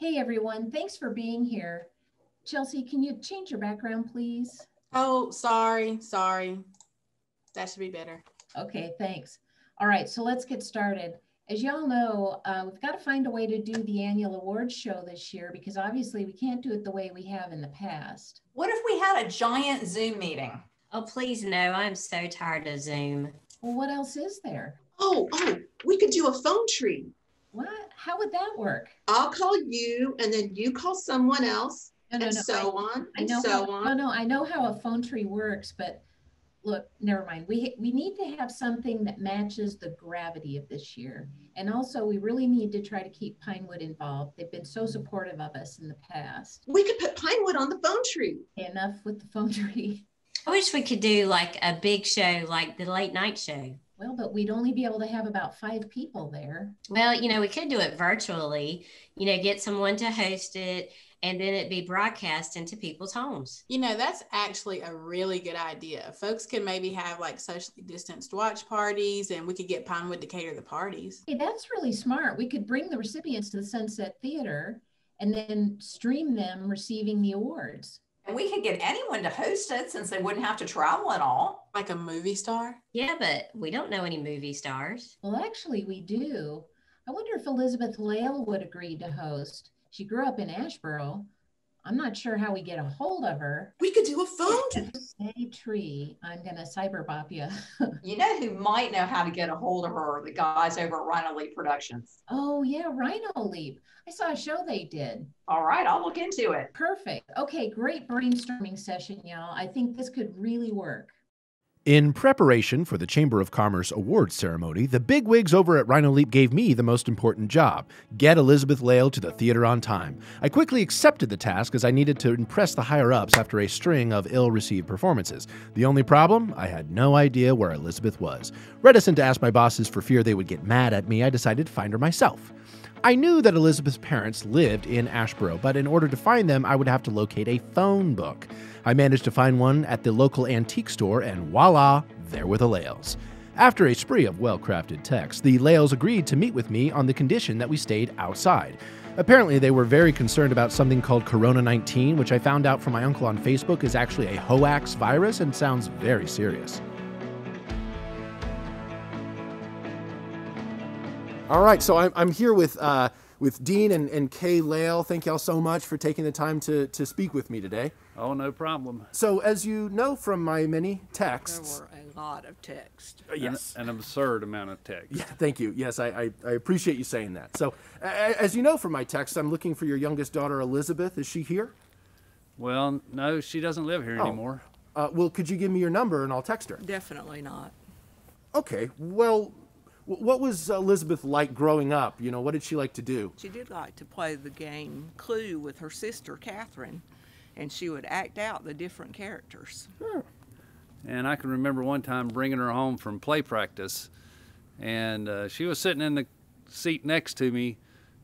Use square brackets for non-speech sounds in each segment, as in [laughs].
Hey everyone, thanks for being here. Chelsea, can you change your background, please? Oh, sorry, sorry. That should be better. Okay, thanks. All right, so let's get started. As y'all know, uh, we've got to find a way to do the annual awards show this year because obviously we can't do it the way we have in the past. What if we had a giant Zoom meeting? Oh, please no. I'm so tired of Zoom. Well, what else is there? Oh, oh, we could do a phone tree. What? How would that work? I'll call you and then you call someone else No, no, and no. so I, on I and know so how, on. No, no, I know how a phone tree works, but look, never mind. We we need to have something that matches the gravity of this year. And also we really need to try to keep Pinewood involved. They've been so supportive of us in the past. We could put Pinewood on the phone tree. Enough with the phone tree. I wish we could do like a big show, like the late night show. Well, but we'd only be able to have about five people there. Well, you know, we could do it virtually, you know, get someone to host it and then it be broadcast into people's homes. You know, that's actually a really good idea. Folks can maybe have like socially distanced watch parties and we could get Pinewood to cater the parties. Hey, that's really smart. We could bring the recipients to the Sunset Theater and then stream them receiving the awards. And we could get anyone to host it since they wouldn't have to travel at all. Like a movie star. Yeah, but we don't know any movie stars. Well, actually, we do. I wonder if Elizabeth Lale would agree to host. She grew up in Asheboro. I'm not sure how we get a hold of her. We could do a phone tree. Say tree, I'm gonna cyber bop you. [laughs] You know who might know how to get a hold of her? The guys over at Rhinoleap Productions. oh yeah, Rhinoleap. I saw a show they did. All right, I'll look into it. Perfect. Okay, great brainstorming session, y'all. I think this could really work. In preparation for the Chamber of Commerce awards ceremony, the bigwigs over at Rhinoleap gave me the most important job get Elizabeth Lale to the theater on time. I quickly accepted the task as I needed to impress the higher ups after a string of ill received performances. The only problem? I had no idea where Elizabeth was. Reticent to ask my bosses for fear they would get mad at me, I decided to find her myself. I knew that Elizabeth's parents lived in Asheboro, but in order to find them, I would have to locate a phone book. I managed to find one at the local antique store, and voila, there were the Lales. After a spree of well crafted texts, the Lales agreed to meet with me on the condition that we stayed outside. Apparently, they were very concerned about something called Corona 19, which I found out from my uncle on Facebook is actually a hoax virus and sounds very serious. All right, so I'm, I'm here with uh, with Dean and, and Kay Lale. Thank y'all so much for taking the time to, to speak with me today. Oh, no problem. So, as you know from my many texts, There texts, were a lot of text. Uh, yes, An, an absurd amount of text. yeah, thank you. Yes, I, I, I appreciate you saying that. So, a- a- as you know from my text, I'm looking for your youngest daughter, Elizabeth. Is she here? Well, no, she doesn't live here Oh. anymore. Uh, well, could you give me your number and I'll text her? Definitely not. Okay. Well, wh- what was Elizabeth like growing up? You know, what did she like to do? She did like to play the game Clue with her sister Catherine, and she would act out the different characters. And I can remember one time bringing her home from play practice, and uh, she was sitting in the seat next to me,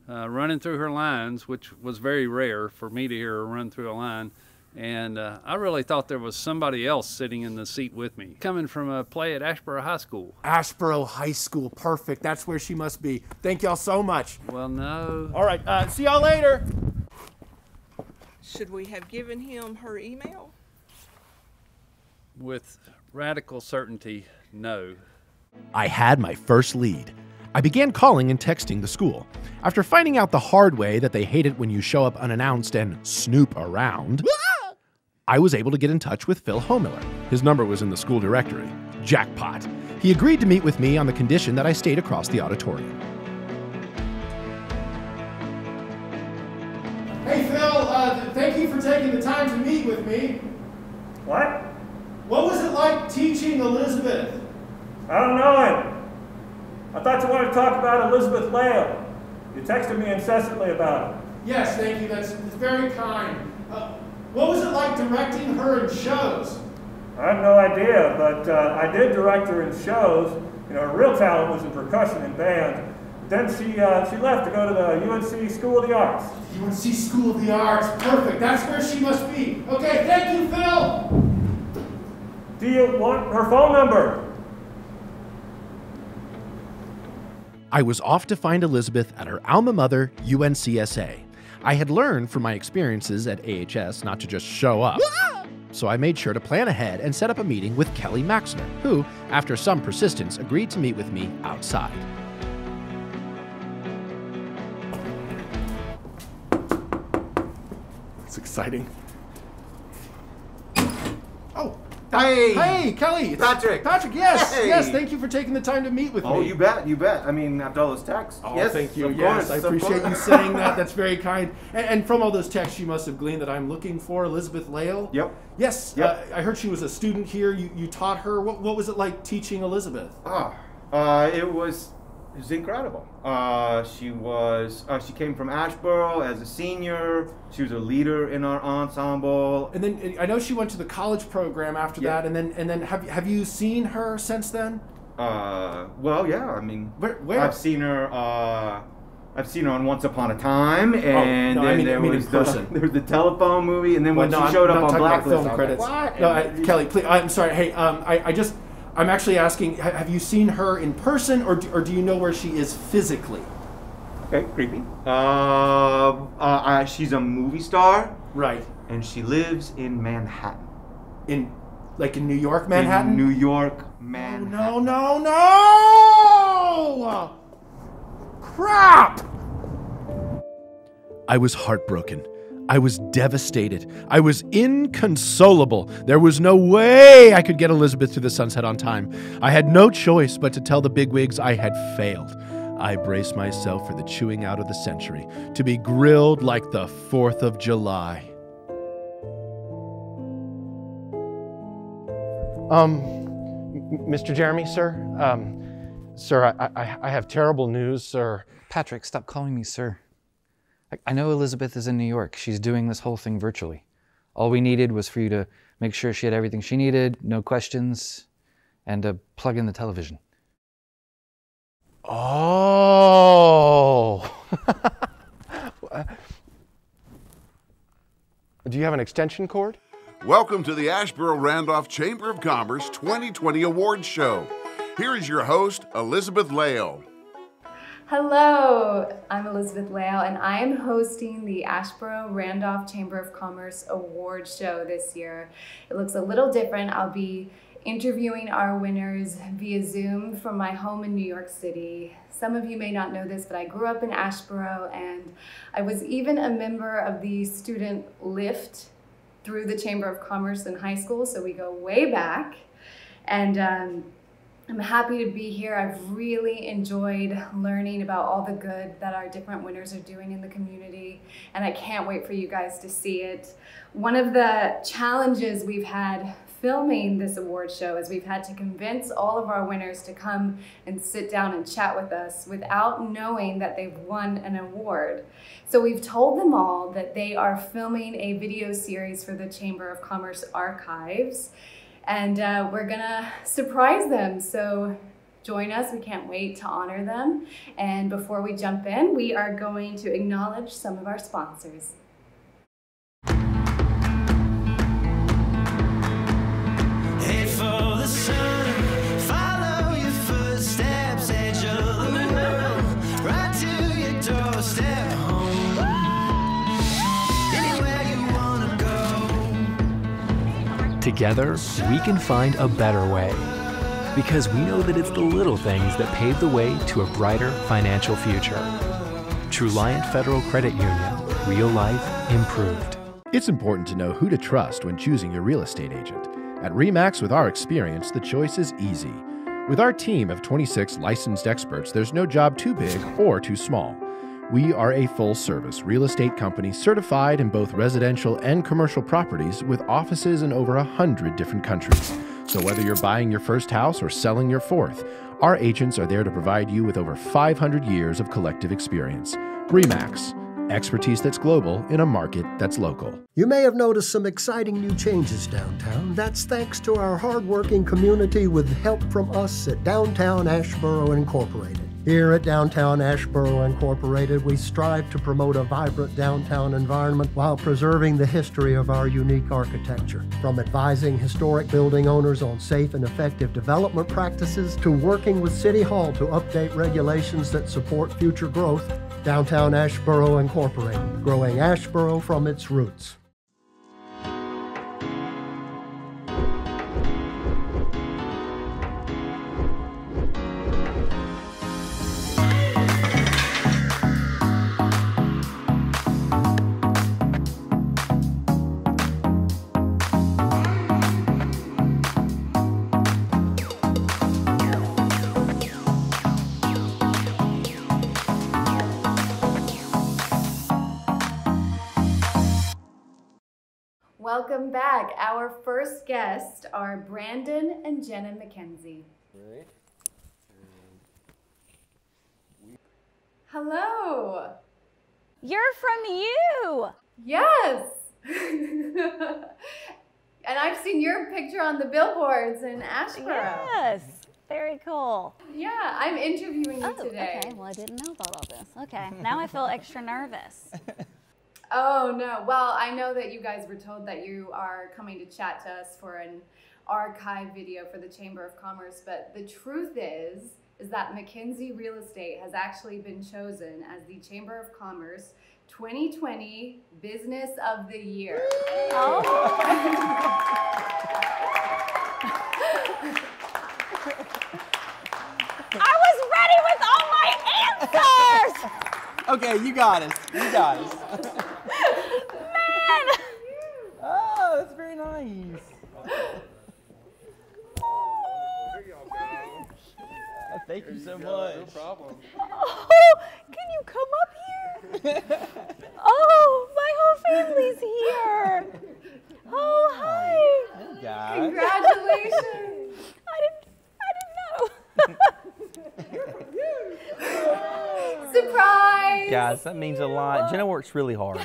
uh, running through her lines, which was very rare for me to hear her run through a line. And uh, I really thought there was somebody else sitting in the seat with me, coming from a play at Asheboro High School. Asheboro High School. Perfect. That's where she must be. Thank y'all so much. Well, no. All right. Uh, see y'all later. Should we have given him her email? With radical certainty, no. I had my first lead. I began calling and texting the school. After finding out the hard way that they hate it when you show up unannounced and snoop around, I was able to get in touch with Phil Homiller. His number was in the school directory. Jackpot. He agreed to meet with me on the condition that I stayed across the auditorium. Hey, Phil, uh, thank you for taking the time to meet with me. What? What was it like teaching Elizabeth? I don't know him. I thought you wanted to talk about Elizabeth Lale. You texted me incessantly about it. Yes, thank you. That's, that's very kind. Uh, what was it like directing her in shows? I have no idea, but uh, I did direct her in shows. You know, her real talent was in percussion and band. Then she uh, she left to go to the UNC School of the Arts. UNC School of the Arts. Perfect. That's where she must be. Okay, thank you, Phil. Do you want her phone number? I was off to find Elizabeth at her alma mater, UNCSA. I had learned from my experiences at AHS not to just show up. So I made sure to plan ahead and set up a meeting with Kelly Maxner, who, after some persistence, agreed to meet with me outside. It's exciting. Oh, Hey! hey, Kelly! it's Patrick! Patrick, yes, Hey! yes. Thank you for taking the time to meet with Oh, me. Oh, you bet, you bet. I mean, after all those texts. Oh, yes, thank you. Of yes, course, I appreciate you saying that. That's very kind. And, and from all those texts, you must have gleaned that I'm looking for Elizabeth Lale. Yep. Yes. Yep. Uh, I heard she was a student here. You, you taught her. What, what was it like teaching Elizabeth? Ah, uh, it was was incredible. Uh, she was uh, she came from Asheboro as a senior. She was a leader in our ensemble. And then I know she went to the college program after Yeah. that. And then and then have have you seen her since then? Uh, well, yeah. I mean, Where? where? I've seen her. Uh, I've seen her on Once Upon a Time, and Oh, no, I then mean- I there mean in was the [laughs] there was the telephone movie, and then Well, when no, she I'm showed not up on Blacklist, film credits. like, what? No, I, Kelly, please. I'm sorry. Hey, um, I, I just I'm actually asking. ha- Have you seen her in person, or do, or do you know where she is physically? Okay, creepy. Uh, uh, uh, she's a movie star, Right. and she lives in Manhattan. In like in New York, Manhattan. In New York, Oh, Manhattan. no, no, no! Crap! I was heartbroken. I was devastated. I was inconsolable. There was no way I could get Elizabeth to the sunset on time. I had no choice but to tell the bigwigs I had failed. I braced myself for the chewing out of the century, to be grilled like the 4th of July. Um, Mr. Jeremy, sir. Um, sir, I, I, I have terrible news, sir. Patrick, stop calling me sir. I, I know Elizabeth is in New York. She's doing this whole thing virtually. All we needed was for you to make sure she had everything she needed, no questions, and to plug in the television. Oh. [laughs] Do you have an extension cord? Welcome to the Asheboro Randolph Chamber of Commerce 2020 Awards Show. Here is your host, Elizabeth Lale. Hello, I'm Elizabeth Lale, and I am hosting the Asheboro Randolph Chamber of Commerce Award Show this year. It looks a little different. I'll be interviewing our winners via Zoom from my home in New York City. Some of you may not know this, but I grew up in Asheboro, and I was even a member of the student lift through the Chamber of Commerce in high school, so we go way back. And um, I'm happy to be here. I've really enjoyed learning about all the good that our different winners are doing in the community, and I can't wait for you guys to see it. One of the challenges we've had filming this award show is we've had to convince all of our winners to come and sit down and chat with us without knowing that they've won an award. So we've told them all that they are filming a video series for the Chamber of Commerce archives and uh, we're gonna surprise them. So join us. We can't wait to honor them. And before we jump in, we are going to acknowledge some of our sponsors. Head for the sun, Together, we can find a better way. Because we know that it's the little things that pave the way to a brighter financial future. Truliant Federal Credit Union. Real life improved. It's important to know who to trust when choosing your real estate agent. At REMAX, with our experience, the choice is easy. With our team of 26 licensed experts, there's no job too big or too small. We are a full service real estate company certified in both residential and commercial properties with offices in over 100 different countries. So, whether you're buying your first house or selling your fourth, our agents are there to provide you with over 500 years of collective experience. REMAX, expertise that's global in a market that's local. You may have noticed some exciting new changes downtown. That's thanks to our hardworking community with help from us at Downtown Asheboro Incorporated. Here at Downtown Asheboro Incorporated, we strive to promote a vibrant downtown environment while preserving the history of our unique architecture. From advising historic building owners on safe and effective development practices to working with City Hall to update regulations that support future growth, Downtown Asheboro Incorporated, growing Asheboro from its roots. Welcome back. Our first guests are Brandon and Jenna McKenzie. Hello. You're from you. Yes. [laughs] and I've seen your picture on the billboards in Asheboro. Yes. Very cool. Yeah, I'm interviewing you Oh, today. okay. Well, I didn't know about all this. Okay. Now I feel extra nervous. [laughs] Oh no. Well, I know that you guys were told that you are coming to chat to us for an archive video for the Chamber of Commerce, but the truth is is that McKenzie Real Estate has actually been chosen as the Chamber of Commerce 2020 Business of the Year. Oh. I was ready with all my answers. Okay, you got us. You got us. [laughs] Man. Oh, that's very nice. Oh, thank you so much. No problem. Oh, can you come up here? oh, my whole family's here. Oh, hi. Hey, guys. Congratulations. I didn't, I didn't know. [laughs] Surprise. Guys, that means a lot. Jenna works really hard.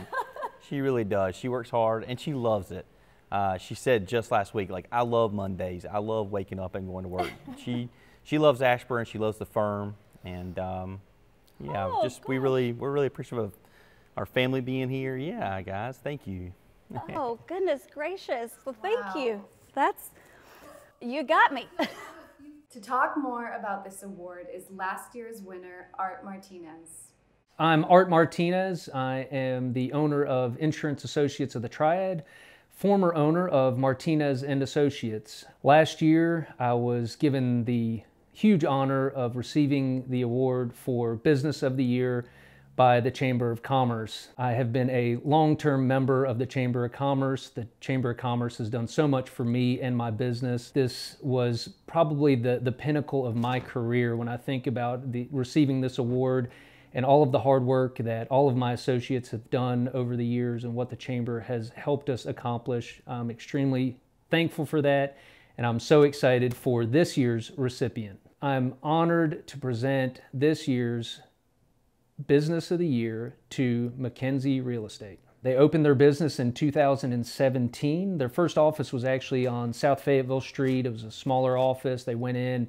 She really does. She works hard and she loves it. Uh, she said just last week, like, I love Mondays. I love waking up and going to work. [laughs] she she loves Ashburn. She loves the firm, and um, yeah, Oh, just we really we're really appreciative of our family being here. Yeah, guys, thank you. [laughs] Oh, goodness gracious. Well, thank you. That's, you got me. [laughs] To talk more about this award is last year's winner, Art Martinez. I'm Art Martinez. I am the owner of Insurance Associates of the Triad, former owner of Martinez and Associates. Last year, I was given the huge honor of receiving the award for Business of the Year by the Chamber of Commerce. I have been a long-term member of the Chamber of Commerce. The Chamber of Commerce has done so much for me and my business. This was probably the, the pinnacle of my career when I think about the, receiving this award and all of the hard work that all of my associates have done over the years and what the Chamber has helped us accomplish. I'm extremely thankful for that, and I'm so excited for this year's recipient. I'm honored to present this year's Business of the Year to McKenzie Real Estate. They opened their business in 2017. Their first office was actually on South Fayetteville Street. It was a smaller office. They went in,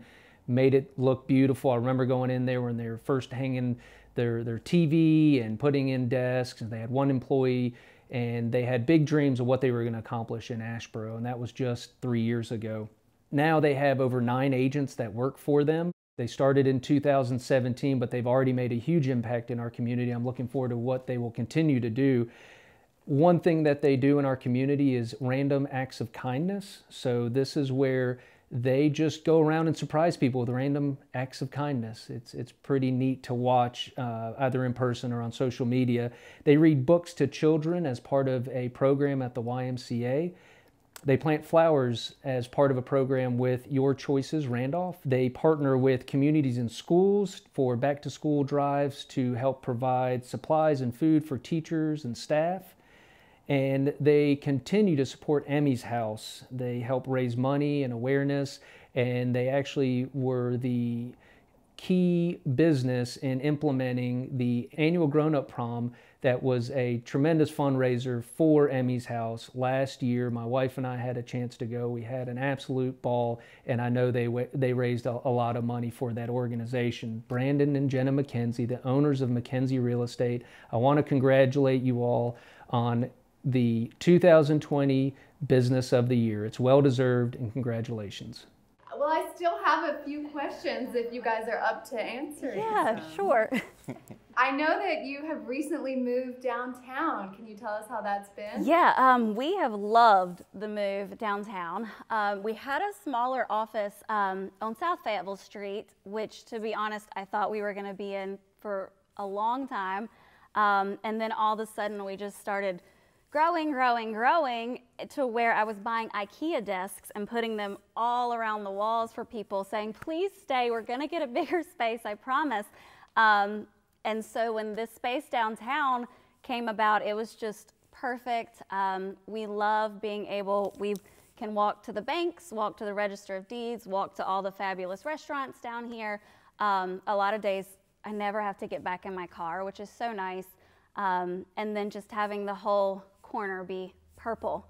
made it look beautiful. I remember going in there when they were first hanging their, their TV and putting in desks, and they had one employee, and they had big dreams of what they were going to accomplish in Asheboro, and that was just three years ago. Now they have over nine agents that work for them. They started in 2017, but they've already made a huge impact in our community. I'm looking forward to what they will continue to do. One thing that they do in our community is random acts of kindness. So this is where they just go around and surprise people with random acts of kindness. It's it's pretty neat to watch, uh, either in person or on social media. They read books to children as part of a program at the YMCA. They plant flowers as part of a program with Your Choices Randolph. They partner with communities and schools for back to school drives to help provide supplies and food for teachers and staff. And they continue to support Emmy's House. They help raise money and awareness, and they actually were the key business in implementing the annual grown up prom that was a tremendous fundraiser for Emmy's House last year. My wife and I had a chance to go. We had an absolute ball, and I know they they raised a, a lot of money for that organization. Brandon and Jenna McKenzie, the owners of McKenzie Real Estate, I want to congratulate you all on the 2020 Business of the Year. It's well deserved, and congratulations. Well, I still have a few questions if you guys are up to answering. Yeah, some. sure. [laughs] I know that you have recently moved downtown. Can you tell us how that's been? Yeah, um, we have loved the move downtown. Um, we had a smaller office um, on South Fayetteville Street, which, to be honest, I thought we were going to be in for a long time. Um, and then all of a sudden, we just started growing, growing, growing to where I was buying IKEA desks and putting them all around the walls for people, saying, please stay, we're to get a [laughs] bigger space, I promise. Um, and so when this space downtown came about, it was just perfect. Um, we love being able, we can walk to the banks, walk to the Register of Deeds, walk to all the fabulous restaurants down here. Um, a lot of days, I never have to get back in my car, which is so nice. Um, and then just having the whole corner be purple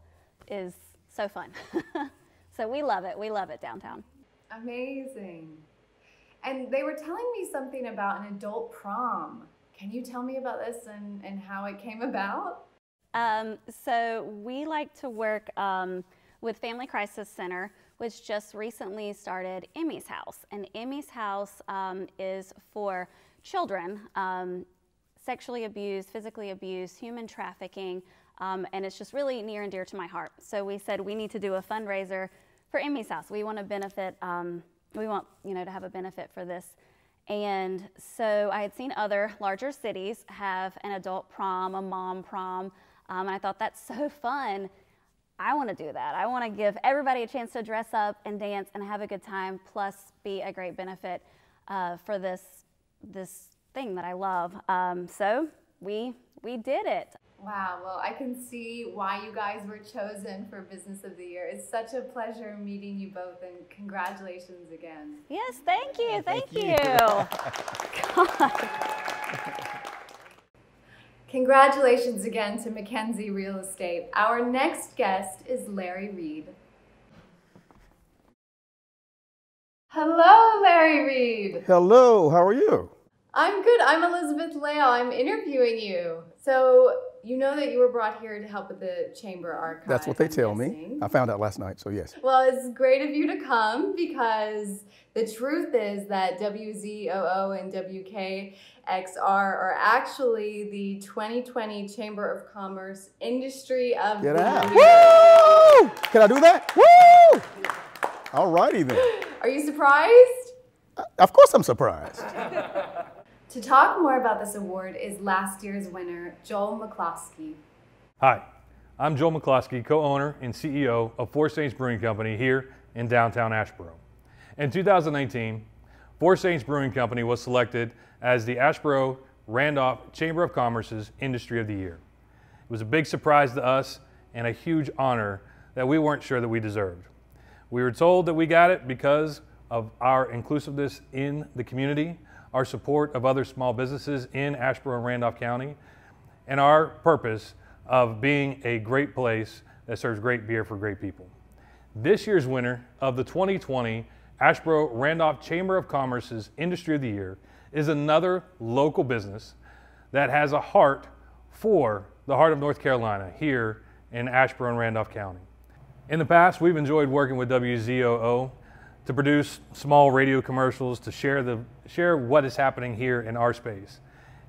is so fun. [laughs] so we love it. We love it downtown. Amazing. And they were telling me something about an adult prom. Can you tell me about this and, and how it came about? Um, so we like to work um, with Family Crisis Center, which just recently started Emmy's House. And Emmy's House um, is for children, um, sexually abused, physically abused, human trafficking, um, and it's just really near and dear to my heart. So we said we need to do a fundraiser for Emmy's House. We want to benefit, um, we want you know to have a benefit for this. And so I had seen other larger cities have an adult prom, a mom prom, um, and I thought that's so [laughs] fun. I want to do that. I want to give everybody a chance to dress up and dance and have a good time, plus be a great benefit uh, for this this thing that I love. Um, so we we did it. Wow, well, I can see why you guys were chosen for Business of the Year. It's such a pleasure meeting you both, and congratulations again. Yes, thank you, thank, Thank you. you. [laughs] [laughs] Congratulations again to McKenzie Real Estate. Our next guest is Larry Reed. Hello, Larry Reed. Hello, how are you? I'm good. I'm Elizabeth Lale. I'm interviewing you. So, you know that you were brought here to help with the Chamber Archive. That's what they I'm tell me. I found out last night, so yes. Well, it's great of you to come because the truth is that WZOO and WKXR are actually the 2020 Chamber of Commerce Industry of Get the out. Year. Woo! Can I do that? Woo! All righty then. Are you surprised? Uh, of course I'm surprised. [laughs] To talk more about this award is last year's winner, Joel McCloskey. Hi, I'm Joel McCloskey, co-owner and CEO of Four Saints Brewing Company here in downtown Asheboro. In 2019, Four Saints Brewing Company was selected as the Asheboro Randolph Chamber of Commerce's Industry of the Year. It was a big surprise to us and a huge honor that we weren't sure that we deserved. We were told that we got it because of our inclusiveness in the community, our support of other small businesses in Asheboro and Randolph County, and our purpose of being a great place that serves great beer for great people. This year's winner of the 2020 Asheboro Randolph Chamber of Commerce's Industry of the Year is another local business that has a heart for the heart of North Carolina here in Asheboro and Randolph County. In the past, we've enjoyed working with WZOO to produce small radio commercials to share, the, share what is happening here in our space.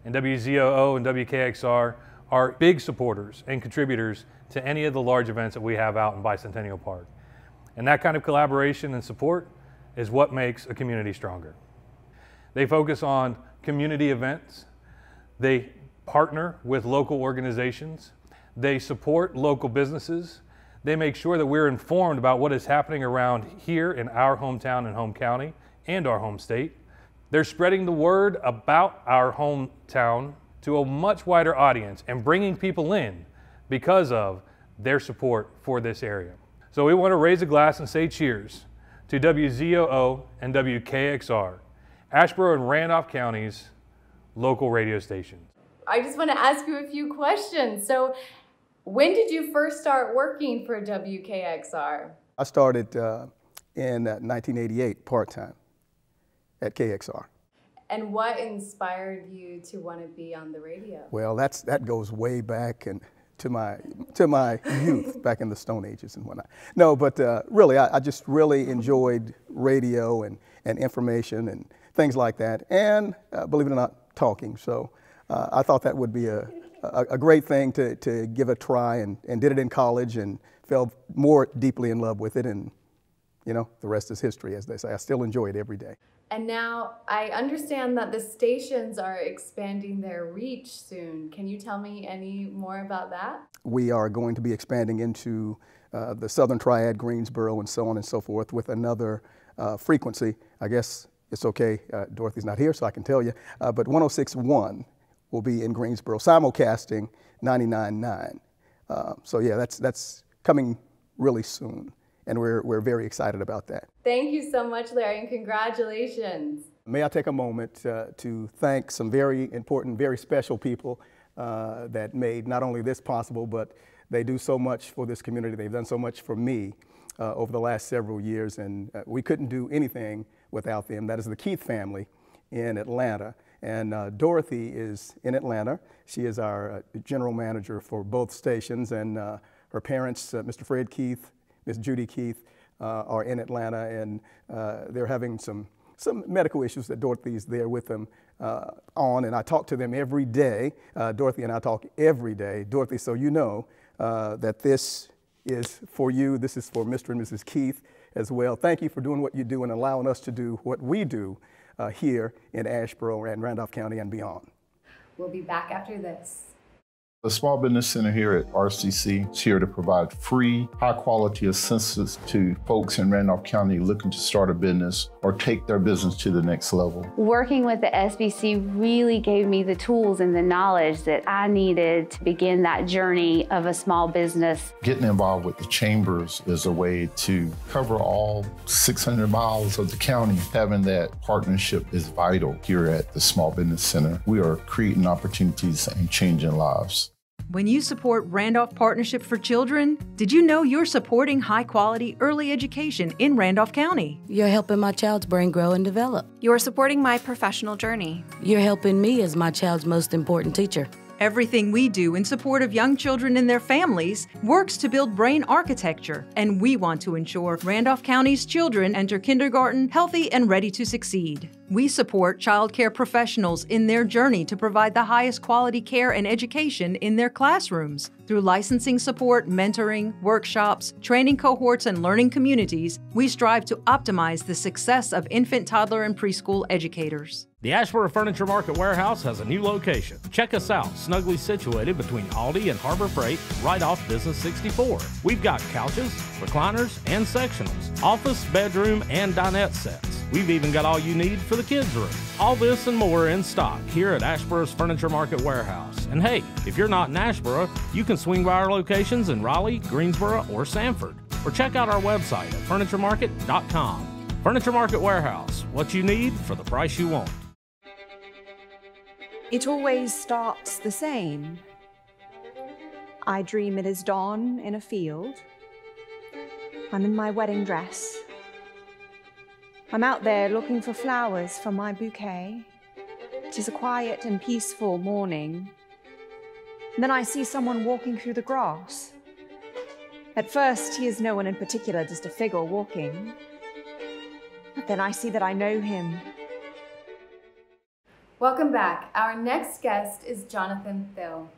And WZOO and WKXR are big supporters and contributors to any of the large events that we have out in Bicentennial Park. And that kind of collaboration and support is what makes a community stronger. They focus on community events, they partner with local organizations, they support local businesses, they make sure that we're informed about what is happening around here in our hometown and home county and our home state. They're spreading the word about our hometown to a much wider audience and bringing people in because of their support for this area. So we want to raise a glass and say cheers to WZOO and WKXR, Asheboro and Randolph counties' local radio stations. I just want to ask you a few questions. So, when did you first start working for WKXR? I started uh, in uh, 1988 part time at KXR. And what inspired you to want to be on the radio? Well, that's that goes way back and to my to my youth, [laughs] back in the Stone Ages and whatnot. No, but uh, really, I, I just really enjoyed radio and and information and things like that, and uh, believe it or not, talking. So uh, I thought that would be a, a, a great thing to, to give a try and, and did it in college and fell more deeply in love with it. And, you know, the rest is history, as they say. I still enjoy it every day. And now I understand that the stations are expanding their reach soon. Can you tell me any more about that? We are going to be expanding into uh, the Southern Triad, Greensboro, and so on and so forth with another uh, frequency. I guess it's okay. Uh, Dorothy's not here, so I can tell you. Uh, but 106.1 will be in Greensboro, simulcasting 99.9. Uh, so yeah, that's that's coming really soon, and we're we're very excited about that. Thank you so much, Larry, and congratulations. May I take a moment uh, to thank some very important, very special people uh, that made not only this possible, but they do so much for this community. They've done so much for me uh, over the last several years, and uh, we couldn't do anything without them. That is the Keith family in Atlanta. And uh, Dorothy is in Atlanta. She is our uh, general manager for both stations, and uh, her parents, uh, Mr. Fred Keith, Miss Judy Keith, uh, are in Atlanta, and uh, they're having some some medical issues that Dorothy's there with them on, and I talk to them every day. Dorothy and I talk every day. Dorothy, so you know that this is for you. This is for Mr. and Mrs. Keith as well. Thank you for doing what you do and allowing us to do what we do Uh, here in Asheboro and Randolph County and beyond. We'll be back after this. The Small Business Center here at RCC is here to provide free, high quality assistance to folks in Randolph County looking to start a business or take their business to the next level. Working with the SBC really gave me the tools and the knowledge that I needed to begin that journey of a small business. Getting involved with the chambers is a way to cover all 600 miles of the county. Having that partnership is vital here at the Small Business Center. We are creating opportunities and changing lives. When you support Randolph Partnership for Children, did you know you're supporting high quality early education in Randolph County? You're helping my child's brain grow and develop. You're supporting my professional journey. You're helping me as my child's most important teacher. Everything we do in support of young children and their families works to build brain architecture, and we want to ensure Randolph County's children enter kindergarten healthy and ready to succeed. We support childcare professionals in their journey to provide the highest quality care and education in their classrooms. Through licensing support, mentoring, workshops, training cohorts, and learning communities, we strive to optimize the success of infant, toddler, and preschool educators. The Asheboro Furniture Market Warehouse has a new location. Check us out, snugly situated between Aldi and Harbor Freight, right off Business 64. We've got couches, recliners, and sectionals, office, bedroom, and dinette sets. We've even got all you need for the kids' room. All this and more in stock here at Asheboro's Furniture Market Warehouse. And hey, if you're not in Asheboro, you can swing by our locations in Raleigh, Greensboro, or Sanford. Or check out our website at furnituremarket.com. Furniture Market Warehouse, what you need for the price you want. It always starts the same. I dream it is dawn in a field. I'm in my wedding dress. I'm out there looking for flowers for my bouquet. It is a quiet and peaceful morning. And then I see someone walking through the grass. At first, he is no one in particular, just a figure walking. But then I see that I know him. Welcome back. Our next guest is Jonathan Thill.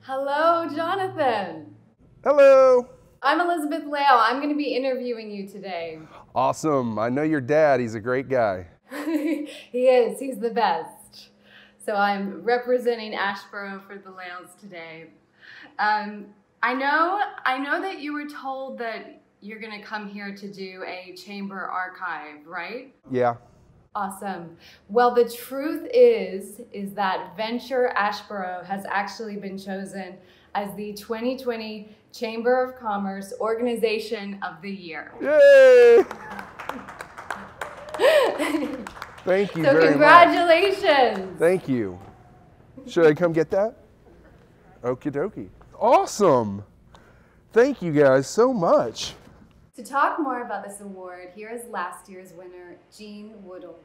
Hello, Jonathan. Hello. I'm Elizabeth Lale. I'm going to be interviewing you today. Awesome. I know your dad. He's a great guy. [laughs] he is. He's the best. So I'm representing Asheboro for the Lales today. Um, I know. I know that you were told that you're going to come here to do a chamber archive, right? Yeah. Awesome. Well, the truth is, is that Venture Asheboro has actually been chosen as the 2020 Chamber of Commerce Organization of the Year. Yay! [laughs] Thank you so very congratulations. much. Thank you. Should I come get that? Okie dokie. Awesome. Thank you guys so much. To talk more about this award, here is last year's winner, Gene Woodall.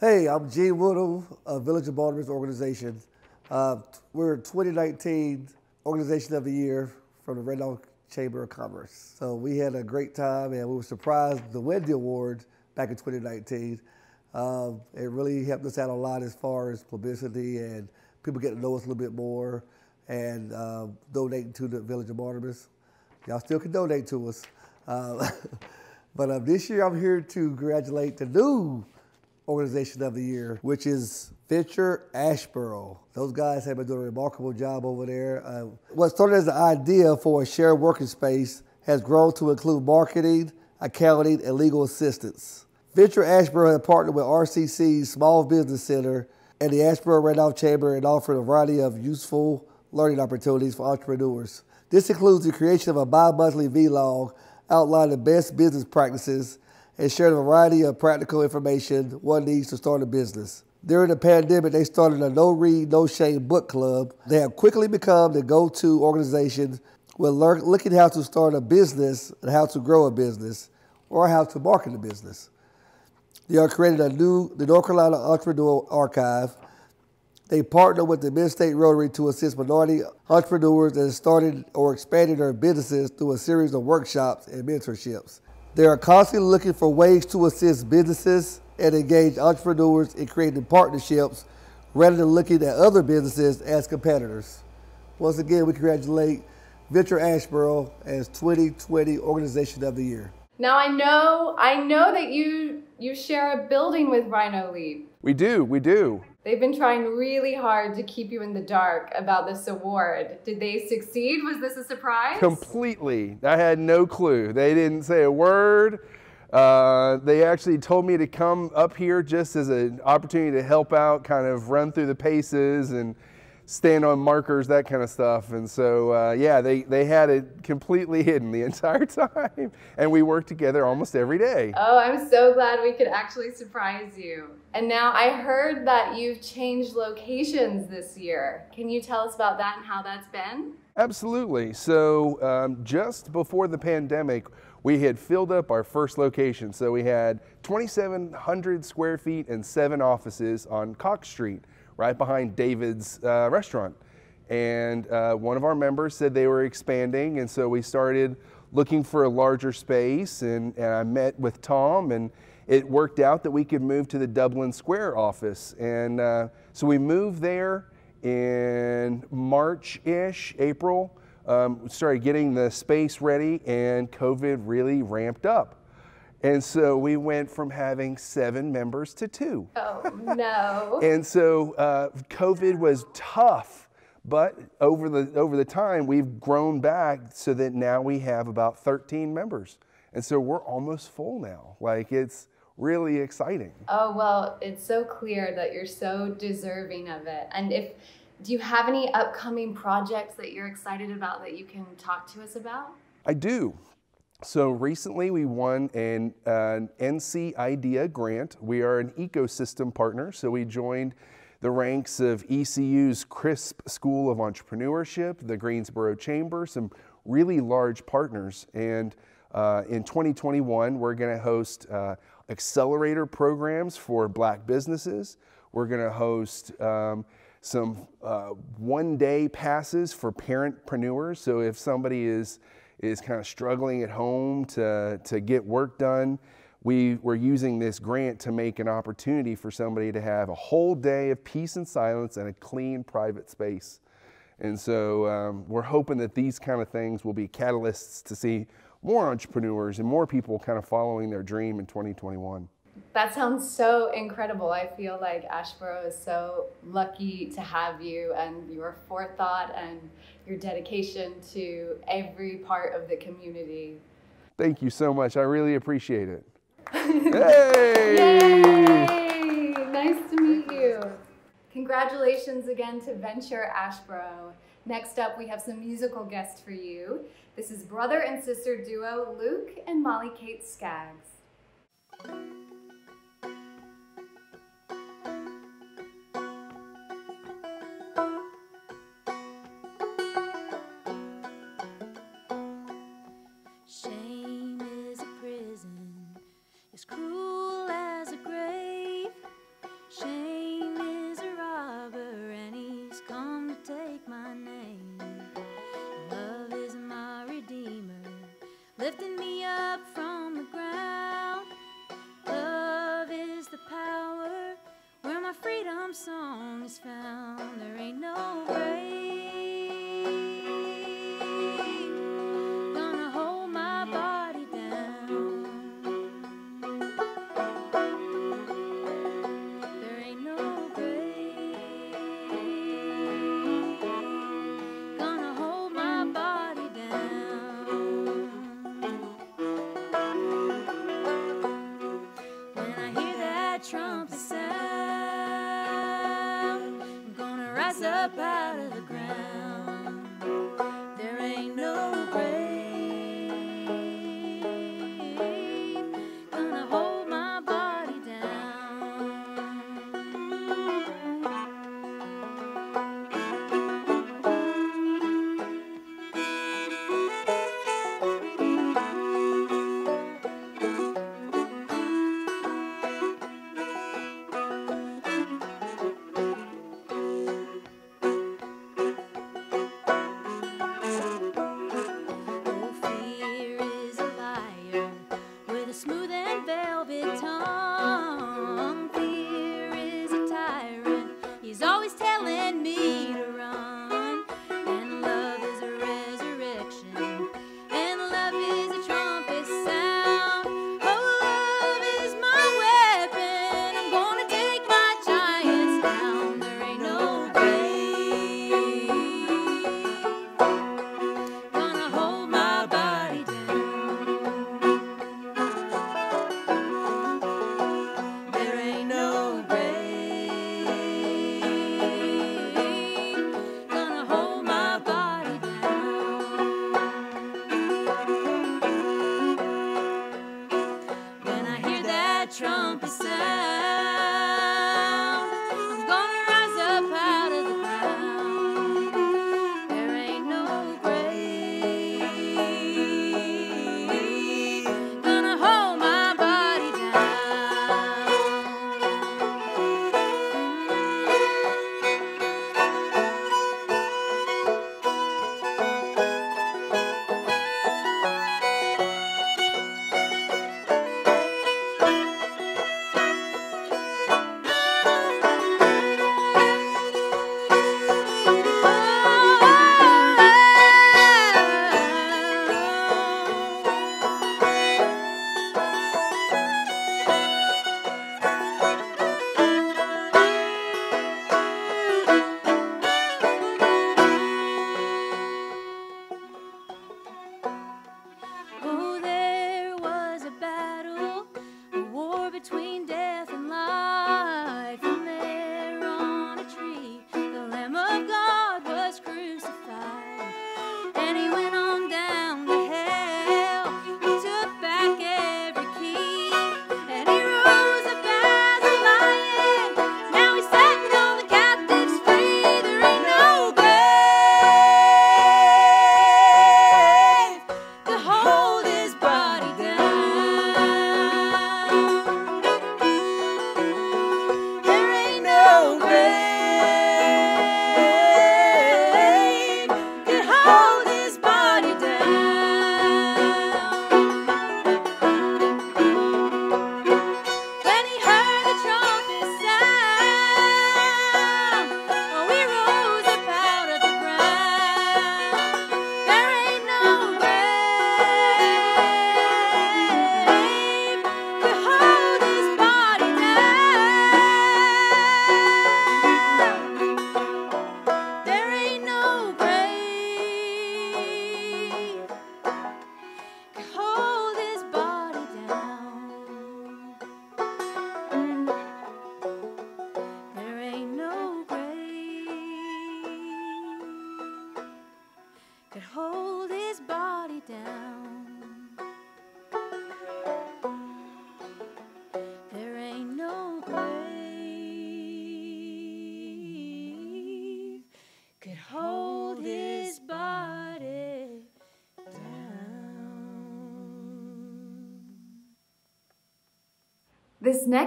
Hey, I'm Gene Woodall of Village of Barnabas organization. Uh, we're 2019 Organization of the Year from the Randolph Chamber of Commerce. So we had a great time and we were surprised to win the award back in 2019. Um, it really helped us out a lot as far as publicity and people get to know us a little bit more and uh, donating to the Village of Barnabas. Y'all still can donate to us. Uh, [laughs] but uh, this year I'm here to congratulate the new organization of the year, which is Venture Asheboro. Those guys have been doing a remarkable job over there. Uh, what started as an idea for a shared working space has grown to include marketing, accounting, and legal assistance. Venture Asheboro has partnered with RCC Small Business Center and the Asheboro Randolph Chamber and offered a variety of useful learning opportunities for entrepreneurs. This includes the creation of a bi-monthly vlog outlining the best business practices and sharing a variety of practical information one needs to start a business. During the pandemic, they started a no read, no shame book club. They have quickly become the go to organization when looking how to start a business and how to grow a business or how to market a business. They are creating a new, the North Carolina Entrepreneur Archive. They partner with the Mid-State Rotary to assist minority entrepreneurs that have started or expanded their businesses through a series of workshops and mentorships. They are constantly looking for ways to assist businesses and engage entrepreneurs in creating partnerships rather than looking at other businesses as competitors. Once again, we congratulate Venture Asheboro as 2020 Organization of the Year. Now I know I know that you you share a building with Rhinoleap. We do, we do. They've been trying really hard to keep you in the dark about this award. Did they succeed? Was this a surprise? Completely. I had no clue. They didn't say a word. Uh, they actually told me to come up here just as an opportunity to help out, kind of run through the paces and stand on markers, that kind of stuff. And so, uh, yeah, they, they had it completely [laughs] hidden the entire [laughs] time. And we worked together almost every day. Oh, I'm so glad we could actually surprise you. And now I heard that you've changed locations this year. Can you tell us about that and how that's been? Absolutely. So, um, just before the pandemic, we had filled up our first location. So, we had 2,700 square feet and seven offices on Cox Street right behind David's uh, restaurant. And uh, one of our members said they were expanding, and so we started looking for a larger space. And, and I met with Tom, and it worked out that we could move to the Dublin Square office. And uh, so we moved there in March ish, April. Um, started getting the space ready, and COVID really ramped up. And so we went from having seven members to two. Oh, no. [laughs] and so uh, COVID was tough, but over the, over the time, we've grown back so that now we have about 13 members. And so we're almost full now. Like it's really exciting. Oh, well, it's so clear that you're so deserving of it. And if, do you have any upcoming projects that you're excited about that you can talk to us about? I do. So recently we won an, an, NC IDEA grant. We are an ecosystem partner, so we joined the ranks of ECU's CRISP School of Entrepreneurship, the Greensboro Chamber, some really large partners. And uh, in 2021, we're going to host uh, accelerator programs for black businesses. We're going to host um, some uh, one day passes for parentpreneurs. So if somebody is is kind of struggling at home to, to get work done, we were using this grant to make an opportunity for somebody to have a whole day of peace and silence and a clean private space. And so um, we're hoping that these kind of things will be catalysts to see more entrepreneurs and more people kind of following their dream in 2021. That sounds so incredible. I feel like Asheboro is so lucky to have you and your forethought and your dedication to every part of the community. Thank you so much. I really appreciate it. [laughs] hey! Yay! Nice to meet you. Congratulations again to Venture Asheboro. Next up, we have some musical guests for you. This is brother and sister duo Luke and Molly Kate Skaggs.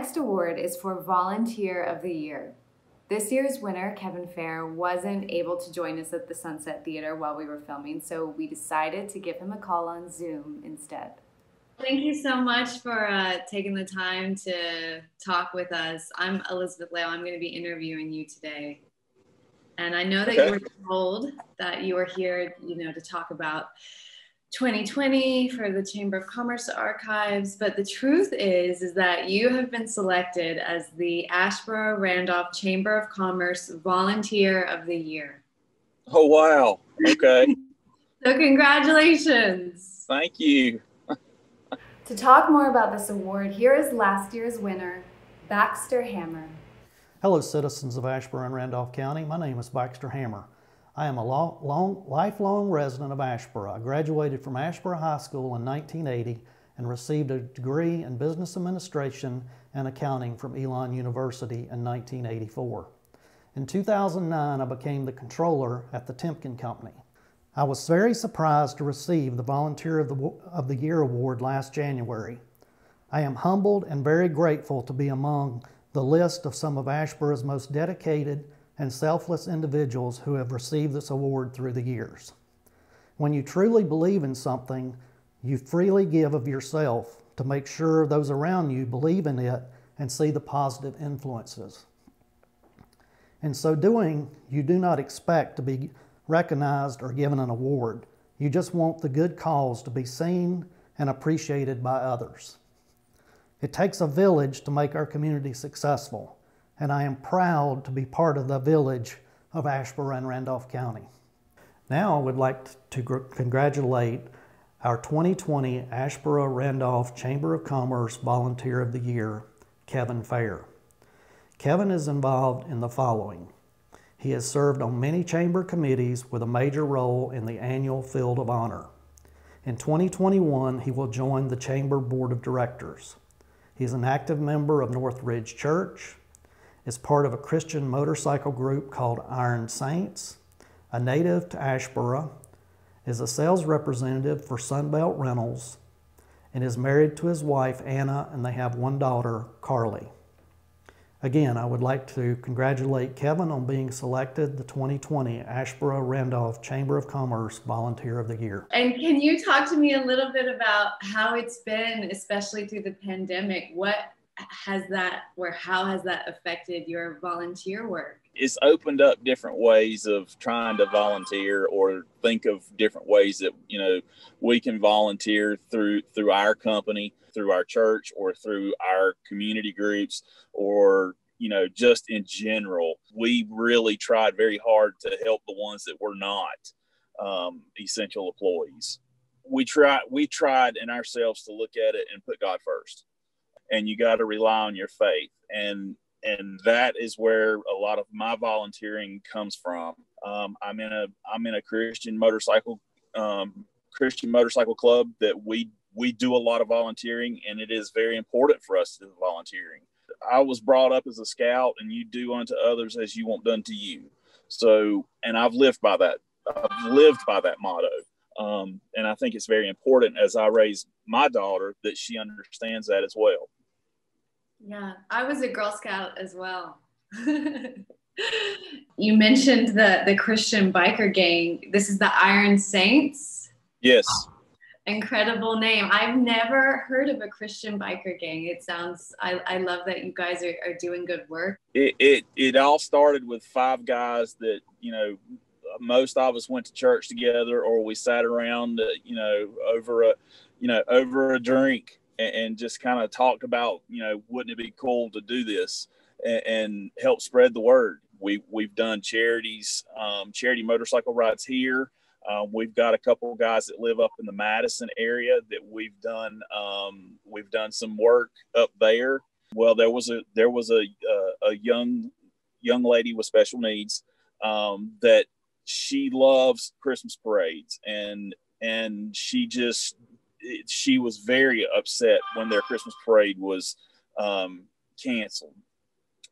Next award is for Volunteer of the Year. This year's winner, Kevin Fair, wasn't able to join us at the Sunset Theater while we were filming, so we decided to give him a call on Zoom instead. Thank you so much for uh, taking the time to talk with us. I'm Elizabeth Leo. I'm going to be interviewing you today. And I know that Okay. you were told that you were here, you know, to talk about 2020 for the Chamber of Commerce Archives, but the truth is is that you have been selected as the Asheboro Randolph Chamber of Commerce Volunteer of the Year. Oh, wow. Okay. [laughs] So congratulations. Thank you. [laughs] To talk more about this award, here is last year's winner, Baxter Hammer. Hello, citizens of Asheboro and Randolph County. My name is Baxter Hammer. I am a long, long, lifelong resident of Asheboro. I graduated from Asheboro High School in 1980 and received a degree in business administration and accounting from Elon University in 1984. In 2009, I became the controller at the Timken Company. I was very surprised to receive the Volunteer of the, of the Year award last January. I am humbled and very grateful to be among the list of some of Asheboro's most dedicated and selfless individuals who have received this award through the years. When you truly believe in something, you freely give of yourself to make sure those around you believe in it and see the positive influences. In so doing, you do not expect to be recognized or given an award. You just want the good cause to be seen and appreciated by others. It takes a village to make our community successful, and I am proud to be part of the village of Asheboro and Randolph County. Now I would like to congratulate our 2020 Asheboro Randolph Chamber of Commerce Volunteer of the Year, Kevin Fair. Kevin is involved in the following. He has served on many chamber committees with a major role in the annual Field of Honor. In 2021, he will join the Chamber Board of Directors. He is an active member of Northridge Church, is part of a Christian motorcycle group called Iron Saints, a native to Asheboro, is a sales representative for Sunbelt Rentals, and is married to his wife Anna, and they have one daughter, Carly. Again, I would like to congratulate Kevin on being selected the 2020 Asheboro Randolph Chamber of Commerce Volunteer of the Year. And can you talk to me a little bit about how it's been, especially through the pandemic? What has that, or how has that affected your volunteer work? It's opened up different ways of trying to volunteer or think of different ways that, you know, we can volunteer through through our company through our church or through our community groups or you know just in general. We really tried very hard to help the ones that were not um, essential employees. We tried we tried in ourselves to look at it and put god first and you got to rely on your faith and and that is where a lot of my volunteering comes from um, i'm in a i'm in a christian motorcycle um, christian motorcycle club that we we do a lot of volunteering and it is very important for us to do volunteering. I was brought up as a scout and you do unto others as you want done to you. So, and I've lived by that. I've lived by that motto. Um, and I think it's very important as I raise my daughter that she understands that as well. Yeah, I was a Girl Scout as well. [laughs] you mentioned the the Christian biker gang. This is the Iron Saints. Yes incredible name. I've never heard of a Christian biker gang. It sounds, I, I love that you guys are, are doing good work. It, it, it all started with five guys that, you know, most of us went to church together or we sat around, uh, you know, over a, you know, over a drink and, and just kind of talked about, you know, wouldn't it be cool to do this and, and help spread the word. We, we've done charities, um, charity motorcycle rides here. Um, we've got a couple guys that live up in the Madison area that we've done um, we've done some work up there. Well, there was a there was a a, a young young lady with special needs um, that she loves Christmas parades and and she just she was very upset when their Christmas parade was um, canceled.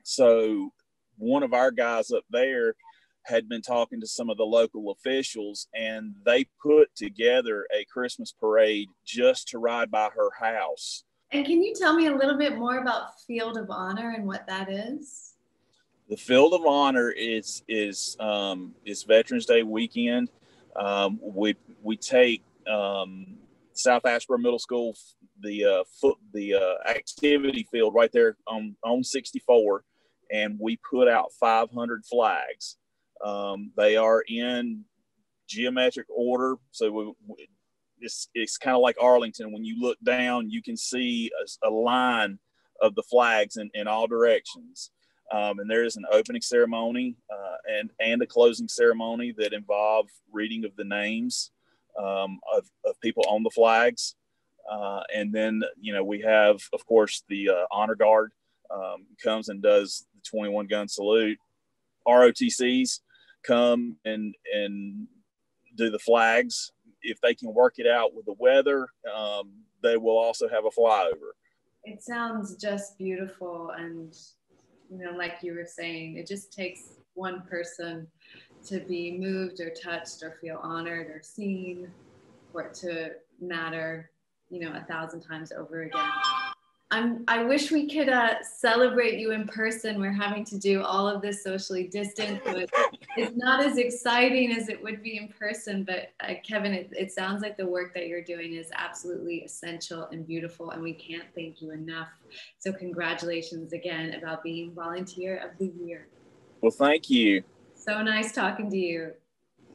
So one of our guys up there had been talking to some of the local officials and they put together a Christmas parade just to ride by her house. And can you tell me a little bit more about Field of Honor and what that is? The Field of Honor is is um, is Veterans Day weekend. Um, we we take um, South Asheboro Middle School the uh, foot the uh, activity field right there on on 64, and we put out 500 flags um, they are in geometric order. So we, it's, it's kind of like Arlington. When you look down, you can see a, a line of the flags in, in all directions. Um, and there is an opening ceremony uh, and, and a closing ceremony that involve reading of the names um, of, of people on the flags. Uh, and then, you know, we have, of course, the uh, honor guard um, comes and does the 21 gun salute. ROTCs come and and do the flags. If they can work it out with the weather, um, they will also have a flyover. It sounds just beautiful, and you know, like you were saying, it just takes one person to be moved or touched or feel honored or seen for it to matter, you know, a thousand times over again. I'm, I wish we could uh, celebrate you in person. We're having to do all of this socially distant, so it's, it's not as exciting as it would be in person. But uh, Kevin, it, it sounds like the work that you're doing is absolutely essential and beautiful, and we can't thank you enough. So congratulations again about being Volunteer of the Year. Well, thank you. So nice talking to you,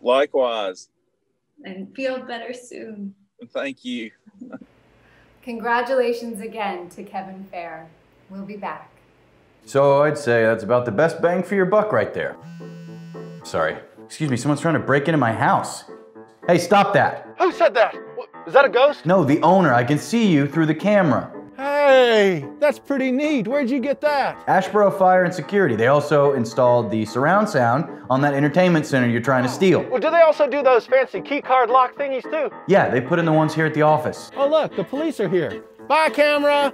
Likewise. and feel better soon. Thank you. Congratulations again to Kevin Fair. We'll be back. So I'd say that's about the best bang for your buck right there. Sorry. Excuse me, someone's trying to break into my house. Hey, stop that. Who said that? What, is that a ghost? No, the owner. I can see you through the camera. Hey, that's pretty neat. Where'd you get that? Asheboro Fire and Security. They also installed the surround sound on that entertainment center you're trying to steal. Well, do they also do those fancy key card lock thingies too? Yeah, they put in the ones here at the office. Oh, look, the police are here. Bye, camera.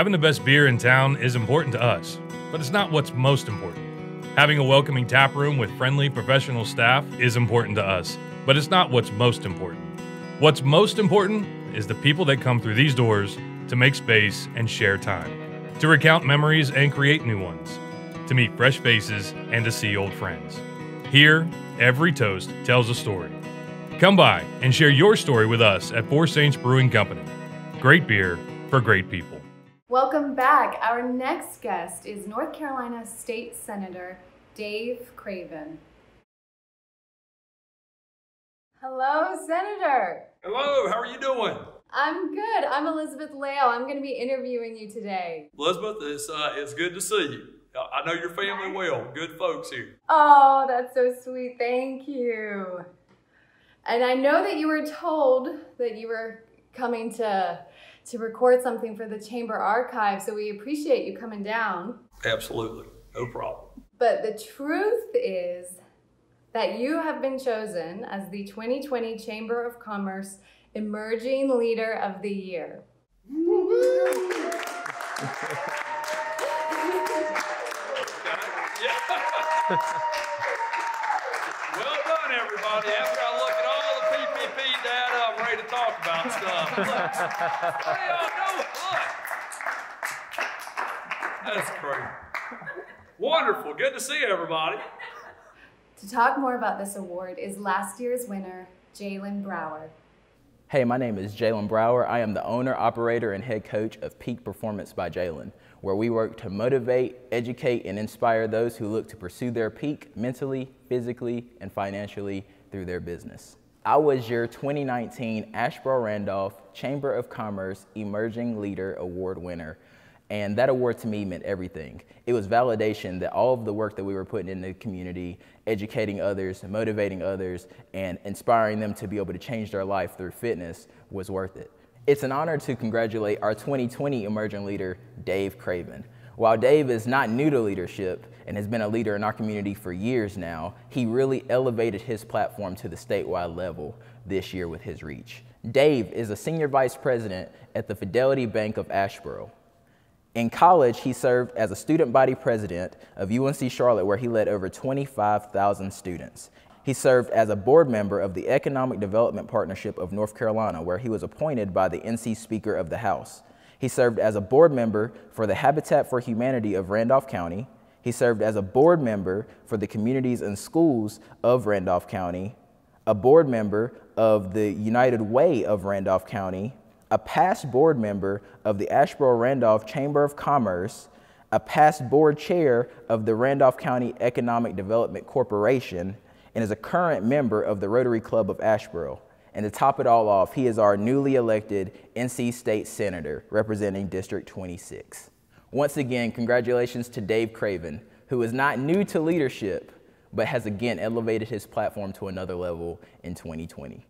Having the best beer in town is important to us, but it's not what's most important. Having a welcoming tap room with friendly professional staff is important to us, but it's not what's most important. What's most important is the people that come through these doors to make space and share time, to recount memories and create new ones, to meet fresh faces and to see old friends. Here, every toast tells a story. Come by and share your story with us at Four Saints Brewing Company. Great beer for great people. Welcome back. Our next guest is North Carolina State Senator Dave Craven. Hello, Senator. Hello, how are you doing? I'm good. I'm Elizabeth Leo. I'm going to be interviewing you today. Elizabeth, it's, uh, it's good to see you. I I know your family well. Good folks here. Oh, that's so sweet. Thank you. And I know that you were told that you were coming to to record something for the chamber archive, so we appreciate you coming down. Absolutely. No problem. But the truth is that you have been chosen as the 2020 Chamber of Commerce Emerging Leader of the Year. [laughs] well done, everybody. That's great. Wonderful. Good to see everybody. To talk more about this award is last year's winner, Jalen Brower. Hey, my name is Jalen Brower. I am the owner, operator, and head coach of Peak Performance by Jalen, where we work to motivate, educate, and inspire those who look to pursue their peak mentally, physically, and financially through their business. I was your 2019 Asheboro Randolph Chamber of Commerce Emerging Leader Award winner. And that award to me meant everything. It was validation that all of the work that we were putting in the community, educating others, motivating others, and inspiring them to be able to change their life through fitness was worth it. It's an honor to congratulate our 2020 emerging leader, Dave Craven. While Dave is not new to leadership and has been a leader in our community for years now, he really elevated his platform to the statewide level this year with his reach. Dave is a senior vice president at the Fidelity Bank of Asheboro. In college, he served as a student body president of UNC Charlotte, where he led over 25,000 students. He served as a board member of the Economic Development Partnership of North Carolina, where he was appointed by the NC Speaker of the House. He served as a board member for the Habitat for Humanity of Randolph County. He served as a board member for the communities and schools of Randolph County, a board member of the United Way of Randolph County, a past board member of the Asheboro Randolph Chamber of Commerce, a past board chair of the Randolph County Economic Development Corporation, and is a current member of the Rotary Club of Asheboro. And to top it all off, he is our newly elected NC State Senator representing District 26. Once again, congratulations to Dave Craven, who is not new to leadership, but has again elevated his platform to another level in 2020.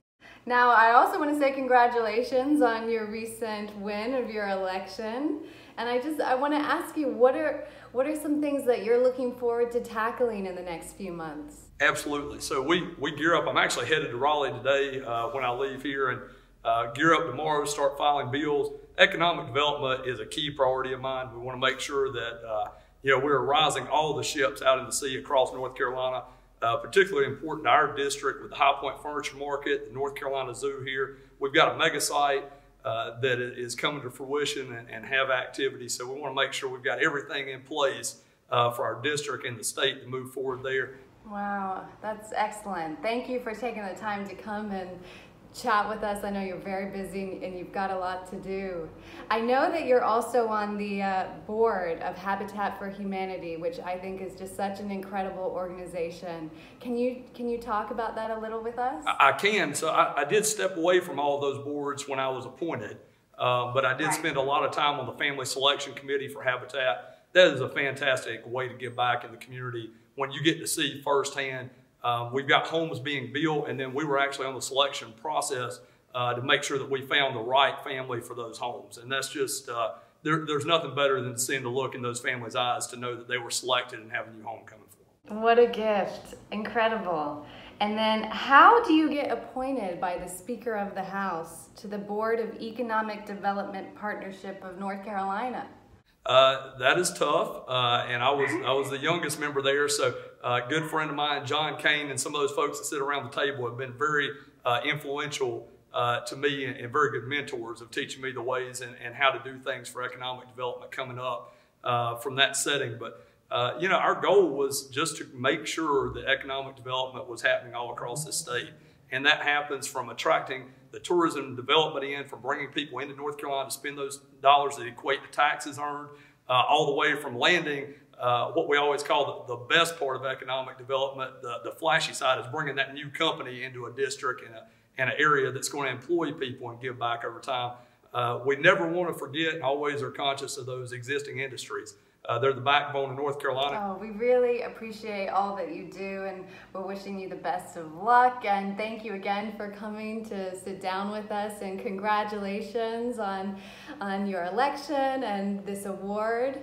Now, I also want to say congratulations on your recent win of your election. And I just I want to ask you what are what are some things that you're looking forward to tackling in the next few months? Absolutely. So we, we gear up. I'm actually headed to Raleigh today uh, when I leave here and uh, gear up tomorrow, start filing bills. Economic development is a key priority of mine. We want to make sure that uh, you know we're rising all the ships out in the sea across North Carolina. Uh, particularly important to our district with the High Point Furniture Market, the North Carolina Zoo here. We've got a mega site uh, that is coming to fruition and, and, have activity. So we want to make sure we've got everything in place uh, for our district and the state to move forward there. Wow, that's excellent. Thank you for taking the time to come and chat with us. I know you're very busy and you've got a lot to do. I know that you're also on the uh, board of Habitat for Humanity, which I think is just such an incredible organization. Can you can you talk about that a little with us? I, I can. So I, I, did step away from all those boards when I was appointed, uh, but I did right. spend a lot of time on the Family Selection Committee for Habitat. That is a fantastic way to give back in the community when you get to see firsthand um, we've got homes being built, and then we were actually on the selection process uh, to make sure that we found the right family for those homes. And that's just, uh, there, there's nothing better than seeing the look in those families' eyes to know that they were selected and have a new home coming for them. What a gift. Incredible. And then, how do you get appointed by the Speaker of the House to the Board of Economic Development Partnership of North Carolina? Uh, that is tough, uh, and I was I was the youngest member there. So, uh, good friend of mine, John Kane, and some of those folks that sit around the table have been very uh, influential uh, to me and, and, very good mentors of teaching me the ways and, and, how to do things for economic development coming up uh, from that setting. But you know, our goal was just to make sure that economic development was happening all across the state, and that happens from attracting the tourism development in, from bringing people into North Carolina to spend those dollars that equate to taxes earned, uh, all the way from landing uh, what we always call the, the, best part of economic development, the, the flashy side is bringing that new company into a district and, a, and an area that's going to employ people and give back over time. Uh, we never want to forget and always are conscious of those existing industries. Uh, they're the backbone of North Carolina. Oh, we really appreciate all that you do, and we're wishing you the best of luck. And thank you again for coming to sit down with us. And congratulations on on your election and this award.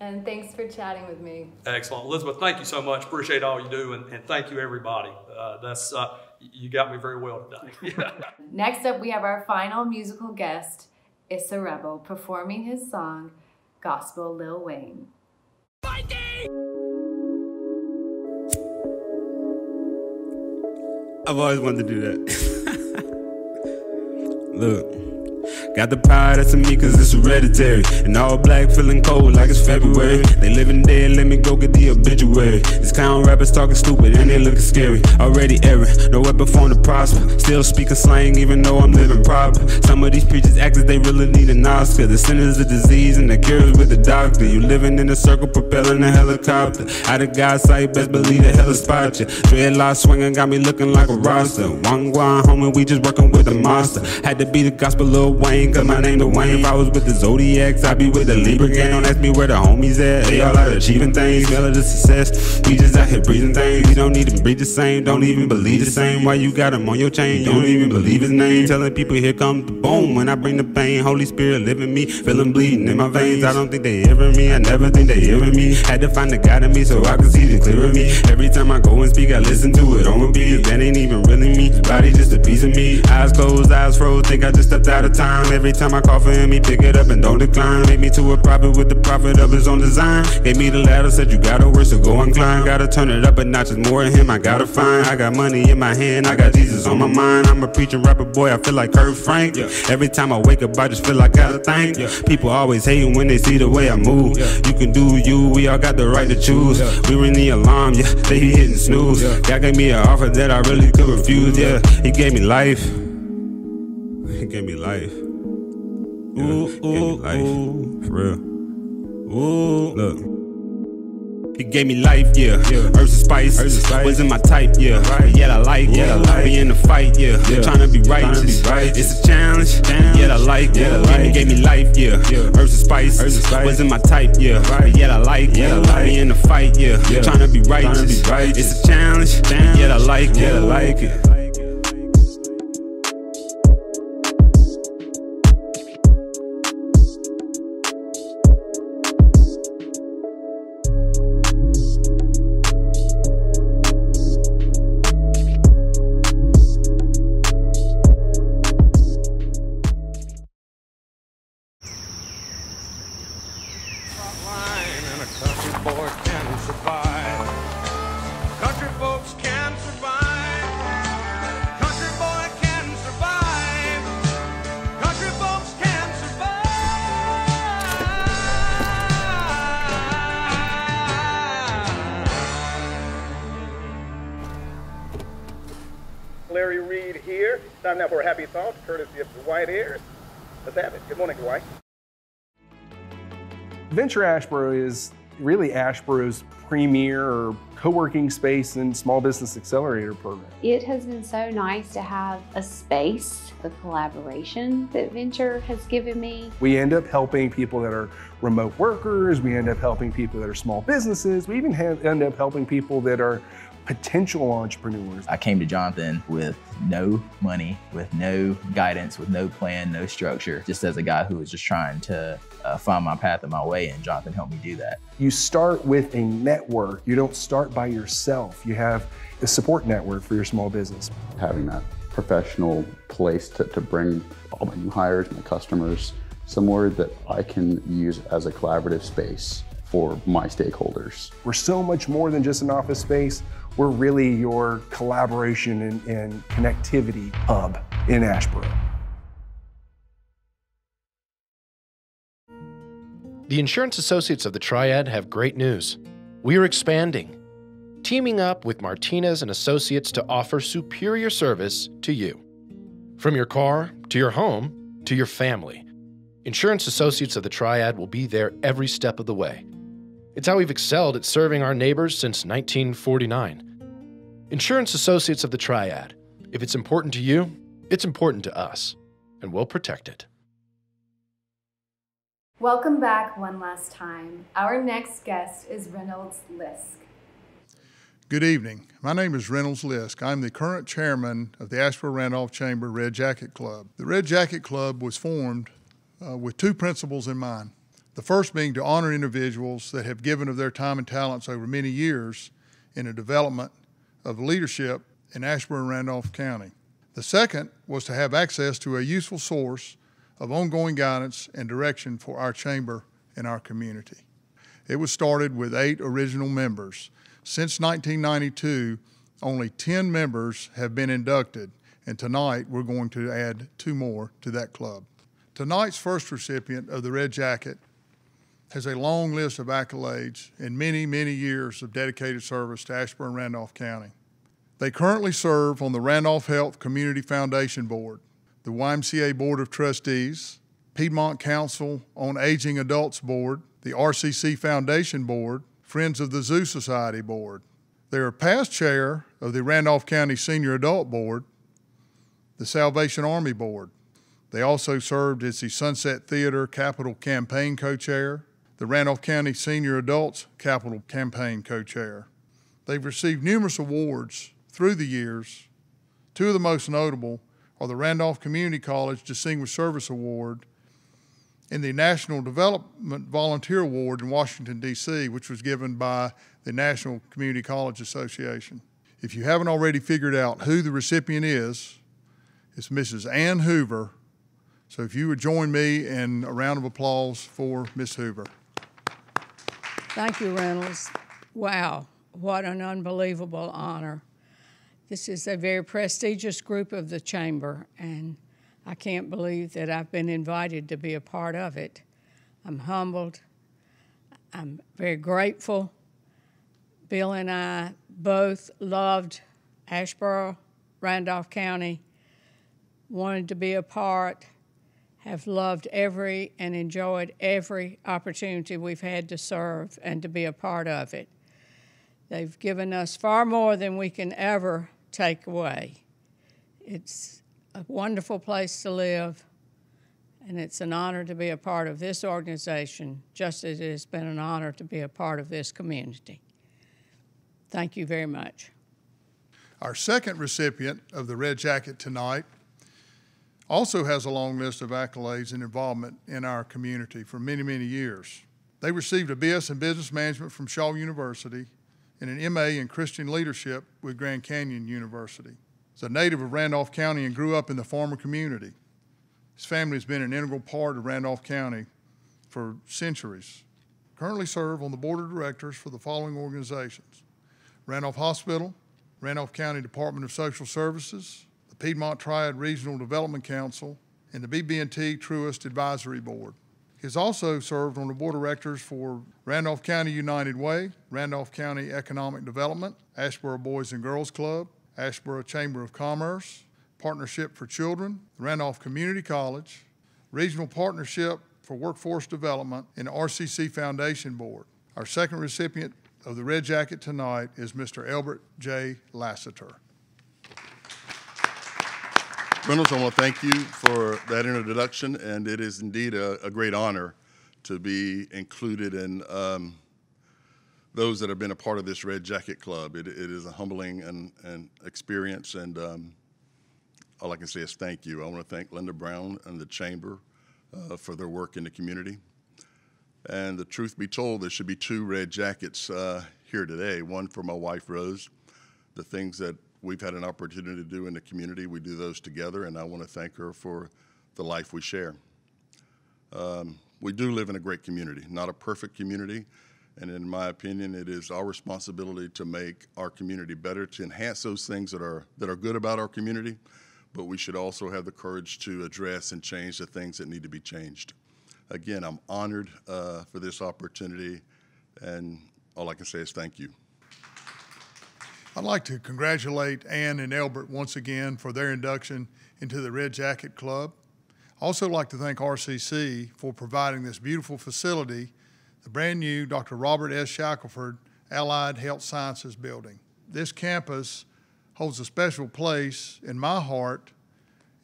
And thanks for chatting with me. Excellent, Elizabeth. Thank you so much. Appreciate all you do, and, and thank you everybody. Uh, that's uh, you got me very well today. [laughs] Next up, we have our final musical guest, Issa Rebel, performing his song Gospel Lil Wayne. I've always wanted to do that. [laughs] Look. Got the power that's in me cause it's hereditary. And all black feeling cold like it's February. They living dead, let me go get the obituary. These clown rappers talking stupid and they looking scary. Already errant, no weapon form to prosper. Still speaking slang even though I'm living proper. Some of these preachers act as they really need an Oscar. The sinners a disease and the cures with the doctor. You living in a circle propelling a helicopter. Out of God's sight, best believe the hell spot you. Dreadlocks swinging got me looking like a roster. One guan homie, we just working with the monster. Had to be the gospel Lil Wayne Wayne, cause my name the Wayne. If I was with the Zodiacs, I'd be with the Libra gang. Don't ask me where the homies at. They all out achieving things, smell the success. We just out here breathing things. We don't need to breathe the same, don't even believe the same. Why you got him on your chain? Don't even believe his name. Telling people here come the boom when I bring the pain. Holy Spirit living me, feeling bleeding in my veins. I don't think they hearing me, I never think they hearing me. Had to find the God in me so I can see the clear of me. Every time I go and speak, I listen to it on repeat. That ain't even really me, body just a piece of me. Eyes closed, eyes froze, think I just stepped out of time. Every time I call for him, he pick it up and don't decline. Make me to a prophet with the prophet of his own design. Gave me the ladder, said you gotta work, so go and climb. Gotta turn it up a notch, there's more of him I gotta find. I got money in my hand, I got Jesus on my mind. I'm a preacher, rapper boy, I feel like Kirk Frank. Yeah. Every time I wake up, I just feel like I gotta thank. Yeah. People always hating when they see the way I move. Yeah. You can do you, we all got the right to choose. We ring the alarm, yeah, they be hitting snooze. God gave me an offer that I really could refuse, yeah. He gave me life. [laughs] He gave me life. Ooh, ooh, life. For real. Ooh, look. It gave me life, yeah. Herbs and spice, and spice. wasn't my type, yeah. Right. Yet I like yeah, it. Like. Be in the fight, yeah. yeah. Trying to be righteous. Be righteous. It's a challenge, challenge. yet I like yeah, it. Like. It gave me life, yeah. yeah. And spice, and spice. wasn't my type, yeah. Right. Yet I like yeah, it. Like. Be in the fight, yeah. yeah. Trying to be righteous. Be righteous. It's a challenge, challenge. yet I like. Yet I like it. Venture Asheboro is really Asheboro's premier or co-working space and small business accelerator program. It has been so nice to have a space, the collaboration that Venture has given me. We end up helping people that are remote workers. We end up helping people that are small businesses. We even have, end up helping people that are potential entrepreneurs. I came to Jonathan with no money, with no guidance, with no plan, no structure, just as a guy who was just trying to uh, find my path and my way, and Jonathan helped me do that. You start with a network. You don't start by yourself. You have a support network for your small business. Having that professional place to, to bring all my new hires, my customers, somewhere that I can use as a collaborative space for my stakeholders. We're so much more than just an office space. We're really your collaboration and, and connectivity hub in Asheboro. The Insurance Associates of the Triad have great news. We are expanding, teaming up with Martinez and Associates to offer superior service to you. From your car to your home to your family, Insurance Associates of the Triad will be there every step of the way. It's how we've excelled at serving our neighbors since 1949. Insurance Associates of the Triad. If it's important to you, it's important to us, and we'll protect it. Welcome back one last time. Our next guest is Reynolds Lisk. Good evening. My name is Reynolds Lisk. I'm the current chairman of the Asheboro Randolph Chamber Red Jacket Club. The Red Jacket Club was formed uh, with two principles in mind. The first being to honor individuals that have given of their time and talents over many years in the development of leadership in Asheboro Randolph County. The second was to have access to a useful source of ongoing guidance and direction for our chamber and our community. It was started with eight original members. Since 1992, only 10 members have been inducted, and tonight we're going to add two more to that club. Tonight's first recipient of the Red Jacket has a long list of accolades and many, many years of dedicated service to Asheboro and Randolph County. They currently serve on the Randolph Health Community Foundation Board, the YMCA Board of Trustees, Piedmont Council on Aging Adults Board, the RCC Foundation Board, Friends of the Zoo Society Board. They are past chair of the Randolph County Senior Adult Board, the Salvation Army Board. They also served as the Sunset Theater Capital Campaign co-chair, the Randolph County Senior Adults Capital Campaign co-chair. They've received numerous awards through the years. Two of the most notable are the Randolph Community College Distinguished Service Award and the National Development Volunteer Award in Washington, D.C., which was given by the National Community College Association. If you haven't already figured out who the recipient is, it's Mrs. Ann Hoover. So if you would join me in a round of applause for Miss Hoover. Thank you, Reynolds. Wow, what an unbelievable honor. This is a very prestigious group of the Chamber, and I can't believe that I've been invited to be a part of it. I'm humbled. I'm very grateful. Bill and I both loved Asheboro, Randolph County, wanted to be a part, have loved every and enjoyed every opportunity we've had to serve and to be a part of it. They've given us far more than we can ever take away. It's a wonderful place to live, and it's an honor to be a part of this organization, just as it has been an honor to be a part of this community. Thank you very much. Our second recipient of the Red Jacket tonight also has a long list of accolades and involvement in our community for many, many years. They received a BS in Business Management from Shaw University and an MA in Christian Leadership with Grand Canyon University. He's a native of Randolph County and grew up in the Farmer community. His family has been an integral part of Randolph County for centuries. Currently serve on the board of directors for the following organizations. Randolph Hospital, Randolph County Department of Social Services, the Piedmont Triad Regional Development Council, and the BB&T Truist Advisory Board. He has also served on the board of directors for Randolph County United Way, Randolph County Economic Development, Asheboro Boys and Girls Club, Asheboro Chamber of Commerce, Partnership for Children, Randolph Community College, Regional Partnership for Workforce Development, and RCC Foundation Board. Our second recipient of the Red Jacket tonight is Mr. Elbert J. Lassiter. Reynolds, I want to thank you for that introduction, and it is indeed a, a great honor to be included in um, those that have been a part of this Red Jacket Club. It, it is a humbling and, and experience, and um, all I can say is thank you. I want to thank Linda Brown and the Chamber uh, for their work in the community. And the truth be told, there should be two red jackets uh, here today. One for my wife, Rose. The things that we've had an opportunity to do in the community, we do those together, and I want to thank her for the life we share. Um, we do live in a great community, not a perfect community, and in my opinion, it is our responsibility to make our community better, to enhance those things that are that are good about our community, but we should also have the courage to address and change the things that need to be changed. Again, I'm honored uh, for this opportunity, and all I can say is thank you. I'd like to congratulate Ann and Elbert once again for their induction into the Red Jacket Club. I also like to thank RCC for providing this beautiful facility, the brand new Dr. Robert S. Shackelford Allied Health Sciences Building. This campus holds a special place in my heart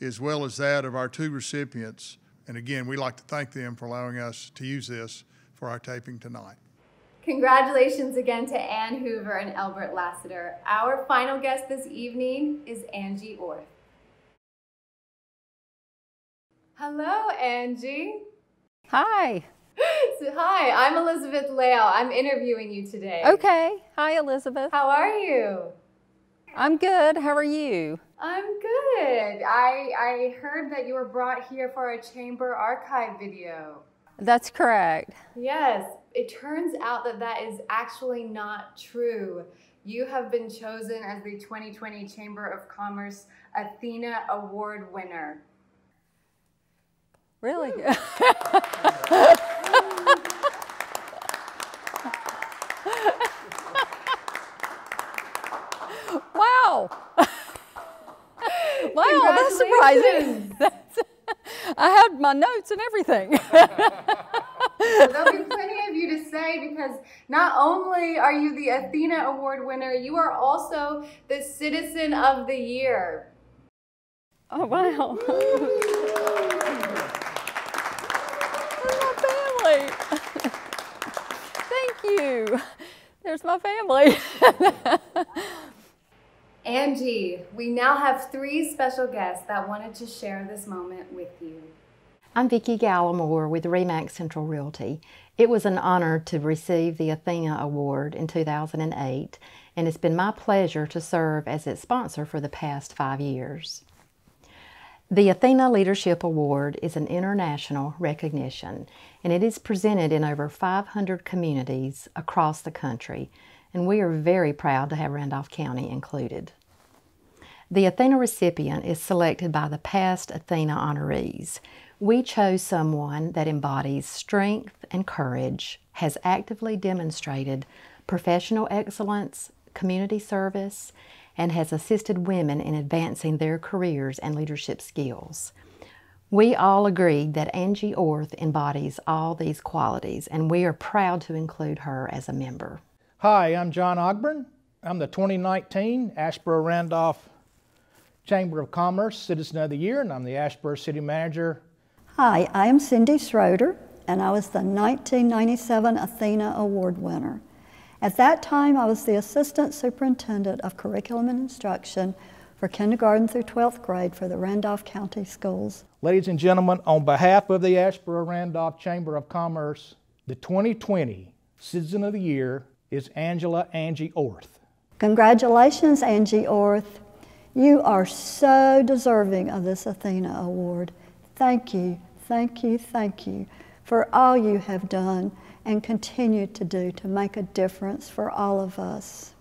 as well as that of our two recipients. And again, we'd like to thank them for allowing us to use this for our taping tonight. Congratulations again to Ann Hoover and Elbert Lassiter. Our final guest this evening is Angie Orth. Hello, Angie. Hi. [laughs] So, hi, I'm Elizabeth Lale. I'm interviewing you today. Okay. Hi, Elizabeth. How are you? I'm good. How are you? I'm good. I I heard that you were brought here for a chamber archive video. That's correct. Yes, it turns out that that is actually not true. You have been chosen as the 2020 Chamber of Commerce Athena Award winner. Really? [laughs] wow. [laughs] wow, that's surprising. [laughs] That's, I had my notes and everything. There'll be plenty of you to say because not only are you the Athena Award winner, you are also the Citizen of the Year. Oh, wow. my [laughs] family. [laughs] Thank you. There's my family. [laughs] Angie, we now have three special guests that wanted to share this moment with you. I'm Vicki Gallimore with Re/Max Central Realty. It was an honor to receive the Athena Award in 2008, and it's been my pleasure to serve as its sponsor for the past five years. The Athena Leadership Award is an international recognition, and it is presented in over 500 communities across the country, and we are very proud to have Randolph County included. The Athena recipient is selected by the past Athena honorees. We chose someone that embodies strength and courage, has actively demonstrated professional excellence, community service, and has assisted women in advancing their careers and leadership skills. We all agreed that Angie Orth embodies all these qualities, and we are proud to include her as a member. Hi, I'm John Ogburn. I'm the 2019 Asheboro Randolph Chamber of Commerce Citizen of the Year, and I'm the Asheboro City Manager. Hi, I am Cindy Schroeder, and I was the 1997 Athena Award winner. At that time, I was the Assistant Superintendent of Curriculum and Instruction for kindergarten through 12th grade for the Randolph County Schools. Ladies and gentlemen, on behalf of the Asheboro Randolph Chamber of Commerce, the 2020 Citizen of the Year is Angela Angie Orth. Congratulations, Angie Orth. You are so deserving of this Athena Award. Thank you, thank you, thank you for all you have done and continue to do to make a difference for all of us.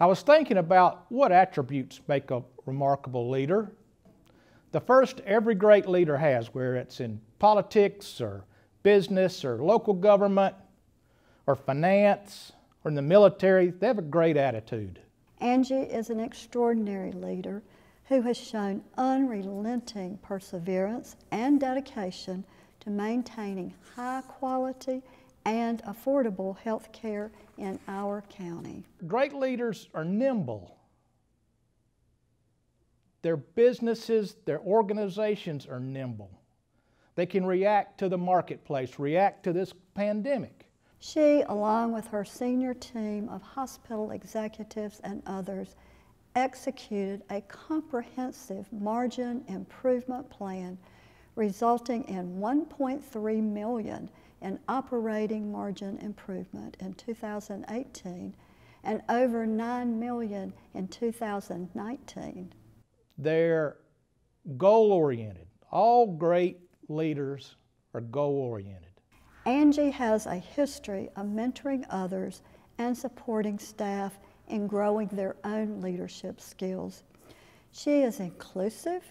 I was thinking about what attributes make a remarkable leader. The first every great leader has, whether it's in politics or business or local government or finance or in the military, they have a great attitude. Angie is an extraordinary leader who has shown unrelenting perseverance and dedication to maintaining high quality and affordable health care in our county. Great leaders are nimble. Their businesses, their organizations are nimble. They can react to the marketplace, react to this pandemic. She, along with her senior team of hospital executives and others, executed a comprehensive margin improvement plan resulting in 1.3 million in operating margin improvement in 2018 and over 9 million in 2019. They're goal oriented. All great leaders are goal oriented. Angie has a history of mentoring others and supporting staff in growing their own leadership skills. She is inclusive,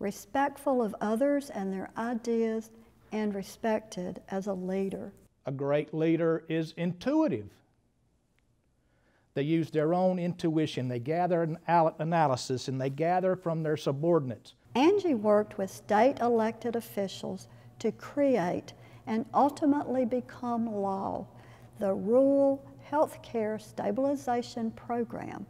respectful of others and their ideas, and respected as a leader. A great leader is intuitive. They use their own intuition, they gather an analysis, and they gather from their subordinates. Angie worked with state elected officials to create and ultimately become law the Rural Health Care Stabilization Program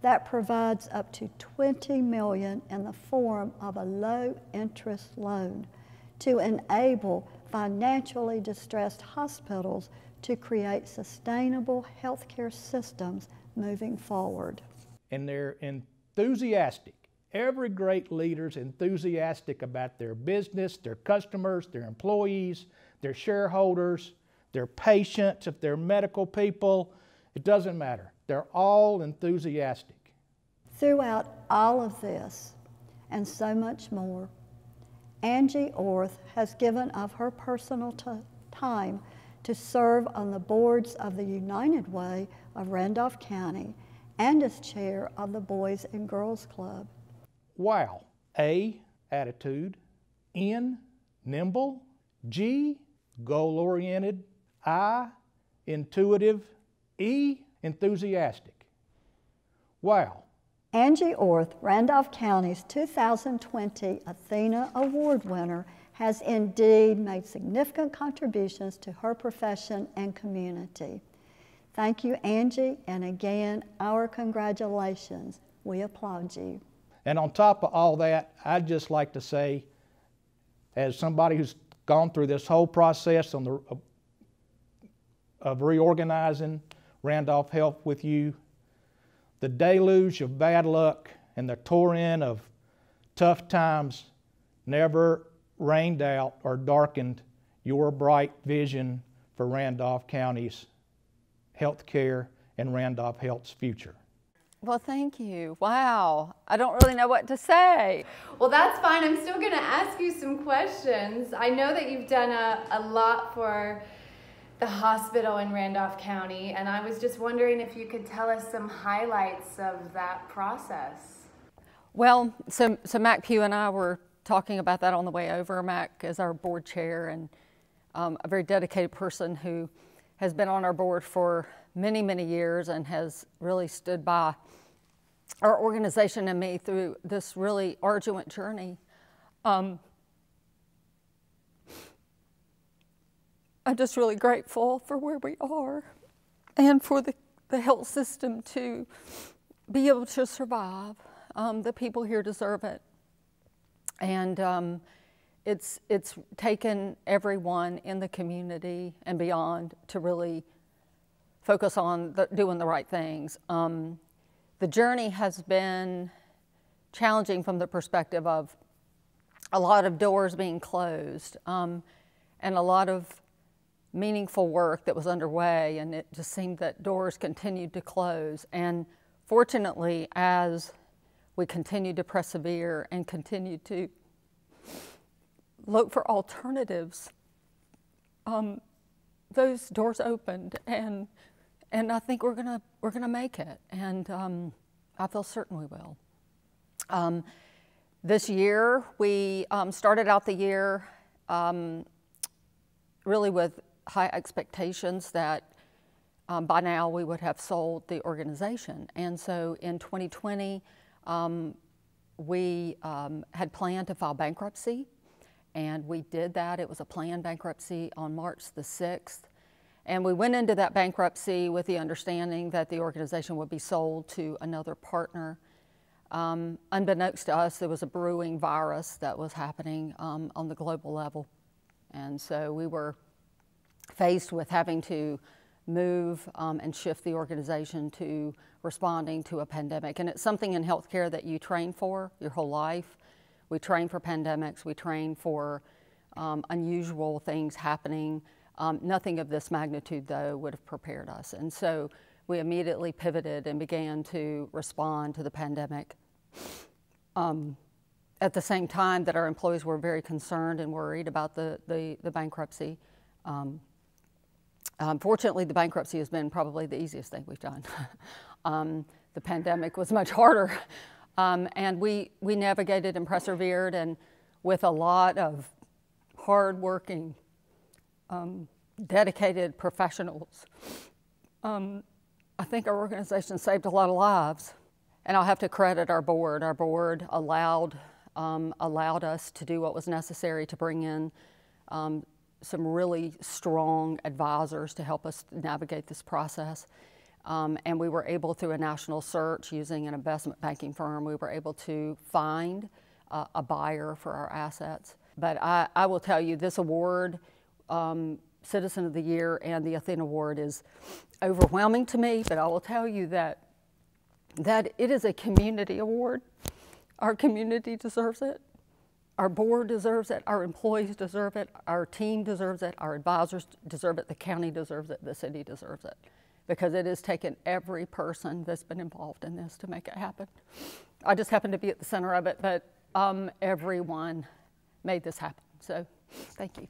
that provides up to 20 million in the form of a low interest loan to enable financially distressed hospitals to create sustainable healthcare systems moving forward. And they're enthusiastic. Every great leader's enthusiastic about their business, their customers, their employees, their shareholders, their patients, if they're medical people, it doesn't matter. They're all enthusiastic. Throughout all of this and so much more, Angie Orth has given of her personal time to serve on the boards of the United Way of Randolph County and as chair of the Boys and Girls Club. Wow. A, attitude. N, nimble. G, goal oriented. I, intuitive. E, enthusiastic. Wow. Angie Orth, Randolph County's 2020 Athena Award winner, has indeed made significant contributions to her profession and community. Thank you, Angie, and again, our congratulations. We applaud you. And on top of all that, I'd just like to say, as somebody who's gone through this whole process on the, of, of reorganizing Randolph Health with you, the deluge of bad luck and the torrent of tough times never rained out or darkened your bright vision for Randolph County's health care and Randolph Health's future. Well, thank you. Wow. I don't really know what to say. Well, that's fine. I'm still going to ask you some questions. I know that you've done a, a lot for the hospital in Randolph County, and I was just wondering if you could tell us some highlights of that process. Well, so, so Mac Pugh and I were talking about that on the way over. Mac is our board chair and um, a very dedicated person who has been on our board for many, many years and has really stood by our organization and me through this really arduous journey. Um, I'm just really grateful for where we are and for the, the health system to be able to survive. Um, the people here deserve it. And um, it's, it's taken everyone in the community and beyond to really focus on the, doing the right things. Um, the journey has been challenging from the perspective of a lot of doors being closed um, and a lot of meaningful work that was underway, and it just seemed that doors continued to close. And fortunately, as we continued to persevere and continued to look for alternatives, um, those doors opened, and and I think we're gonna we're gonna make it, and um, I feel certain we will. Um, this year, we um, started out the year um, really with high expectations that um, by now we would have sold the organization. And so in 2020, um, we um, had planned to file bankruptcy, and we did that. It was a planned bankruptcy on March the 6th. And we went into that bankruptcy with the understanding that the organization would be sold to another partner. Um, unbeknownst to us, there was a brewing virus that was happening um, on the global level. And so we were faced with having to move um, and shift the organization to responding to a pandemic. And it's something in healthcare that you train for your whole life. We train for pandemics, we train for um, unusual things happening. Um, nothing of this magnitude, though, would have prepared us. And so we immediately pivoted and began to respond to the pandemic. Um, at the same time that our employees were very concerned and worried about the, the, the bankruptcy. Um, Unfortunately, the bankruptcy has been probably the easiest thing we've done. [laughs] um, the pandemic was much harder. [laughs] Um, and we, we navigated and persevered, and with a lot of hardworking, um, dedicated professionals, um, I think our organization saved a lot of lives. And I'll have to credit our board. Our board allowed, um, allowed us to do what was necessary to bring in um, some really strong advisors to help us navigate this process. Um, and we were able, through a national search using an investment banking firm, we were able to find uh, a buyer for our assets. But I, I will tell you, this award, um, Citizen of the Year and the Athena Award, is overwhelming to me. But I will tell you that that it is a community award. Our community deserves it. Our board deserves it, our employees deserve it, our team deserves it, our advisors deserve it, the county deserves it, the city deserves it. Because it has taken every person that's been involved in this to make it happen. I just happen to be at the center of it, but um, everyone made this happen. So thank you.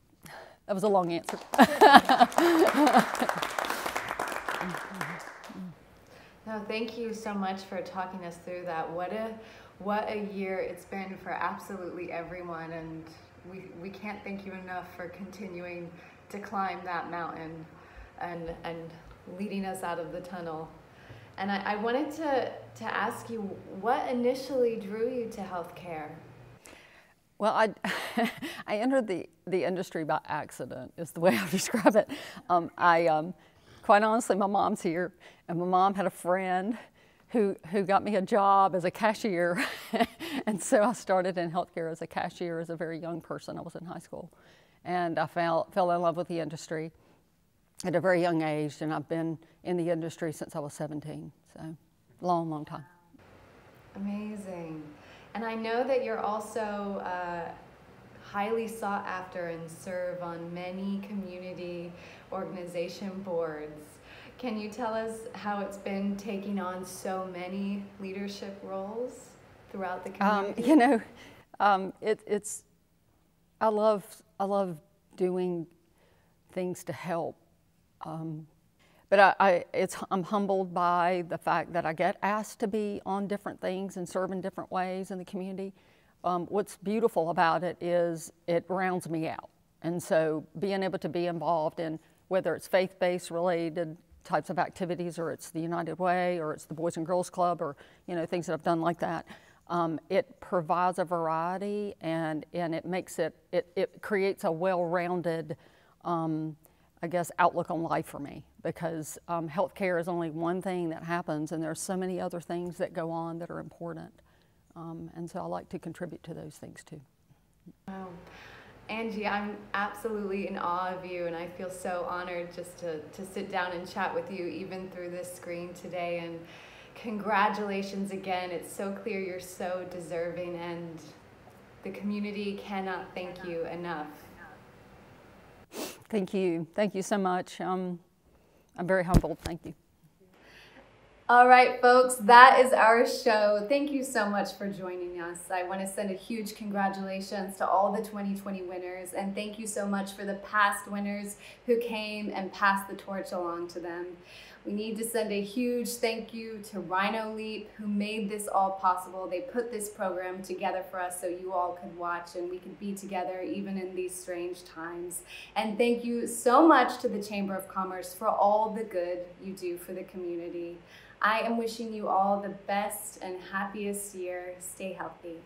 That was a long answer. [laughs] No, thank you so much for talking us through that. What a what a year it's been for absolutely everyone and we, we can't thank you enough for continuing to climb that mountain and and leading us out of the tunnel. And I, I wanted to, to ask you what initially drew you to healthcare? Well, I, [laughs] I entered the, the industry by accident, is the way I [laughs] describe it. Um, I, um, quite honestly, my mom's here, and my mom had a friend who, who got me a job as a cashier. [laughs] and so I started in healthcare as a cashier as a very young person. I was in high school. And I fell, fell in love with the industry at a very young age, and I've been in the industry since I was 17. So, long, long time. Amazing. And I know that you're also uh, highly sought after and serve on many community organization boards. Can you tell us how it's been taking on so many leadership roles throughout the community? Um, you know, um, it, it's, I love, I love doing things to help. Um, but I, I, it's, I'm humbled by the fact that I get asked to be on different things and serve in different ways in the community. Um, what's beautiful about it is it rounds me out. And so being able to be involved in whether it's faith-based related types of activities or it's the United Way or it's the Boys and Girls Club or you know things that I've done like that, um, it provides a variety and, and it makes it, it, it creates a well-rounded um, I guess, outlook on life for me because um, healthcare is only one thing that happens, and there are so many other things that go on that are important. Um, and so I like to contribute to those things too. Wow. Angie, I'm absolutely in awe of you, and I feel so honored just to, to sit down and chat with you, even through this screen today. And congratulations again. It's so clear you're so deserving, and the community cannot thank you enough. Thank you. Thank you so much. Um, I'm very humbled. Thank you. All right, folks, that is our show. Thank you so much for joining us. I want to send a huge congratulations to all the 2020 winners, and thank you so much for the past winners who came and passed the torch along to them. We need to send a huge thank you to Rhinoleap, who made this all possible. They put this program together for us so you all could watch and we could be together even in these strange times. And thank you so much to the Chamber of Commerce for all the good you do for the community. I am wishing you all the best and happiest year. Stay healthy.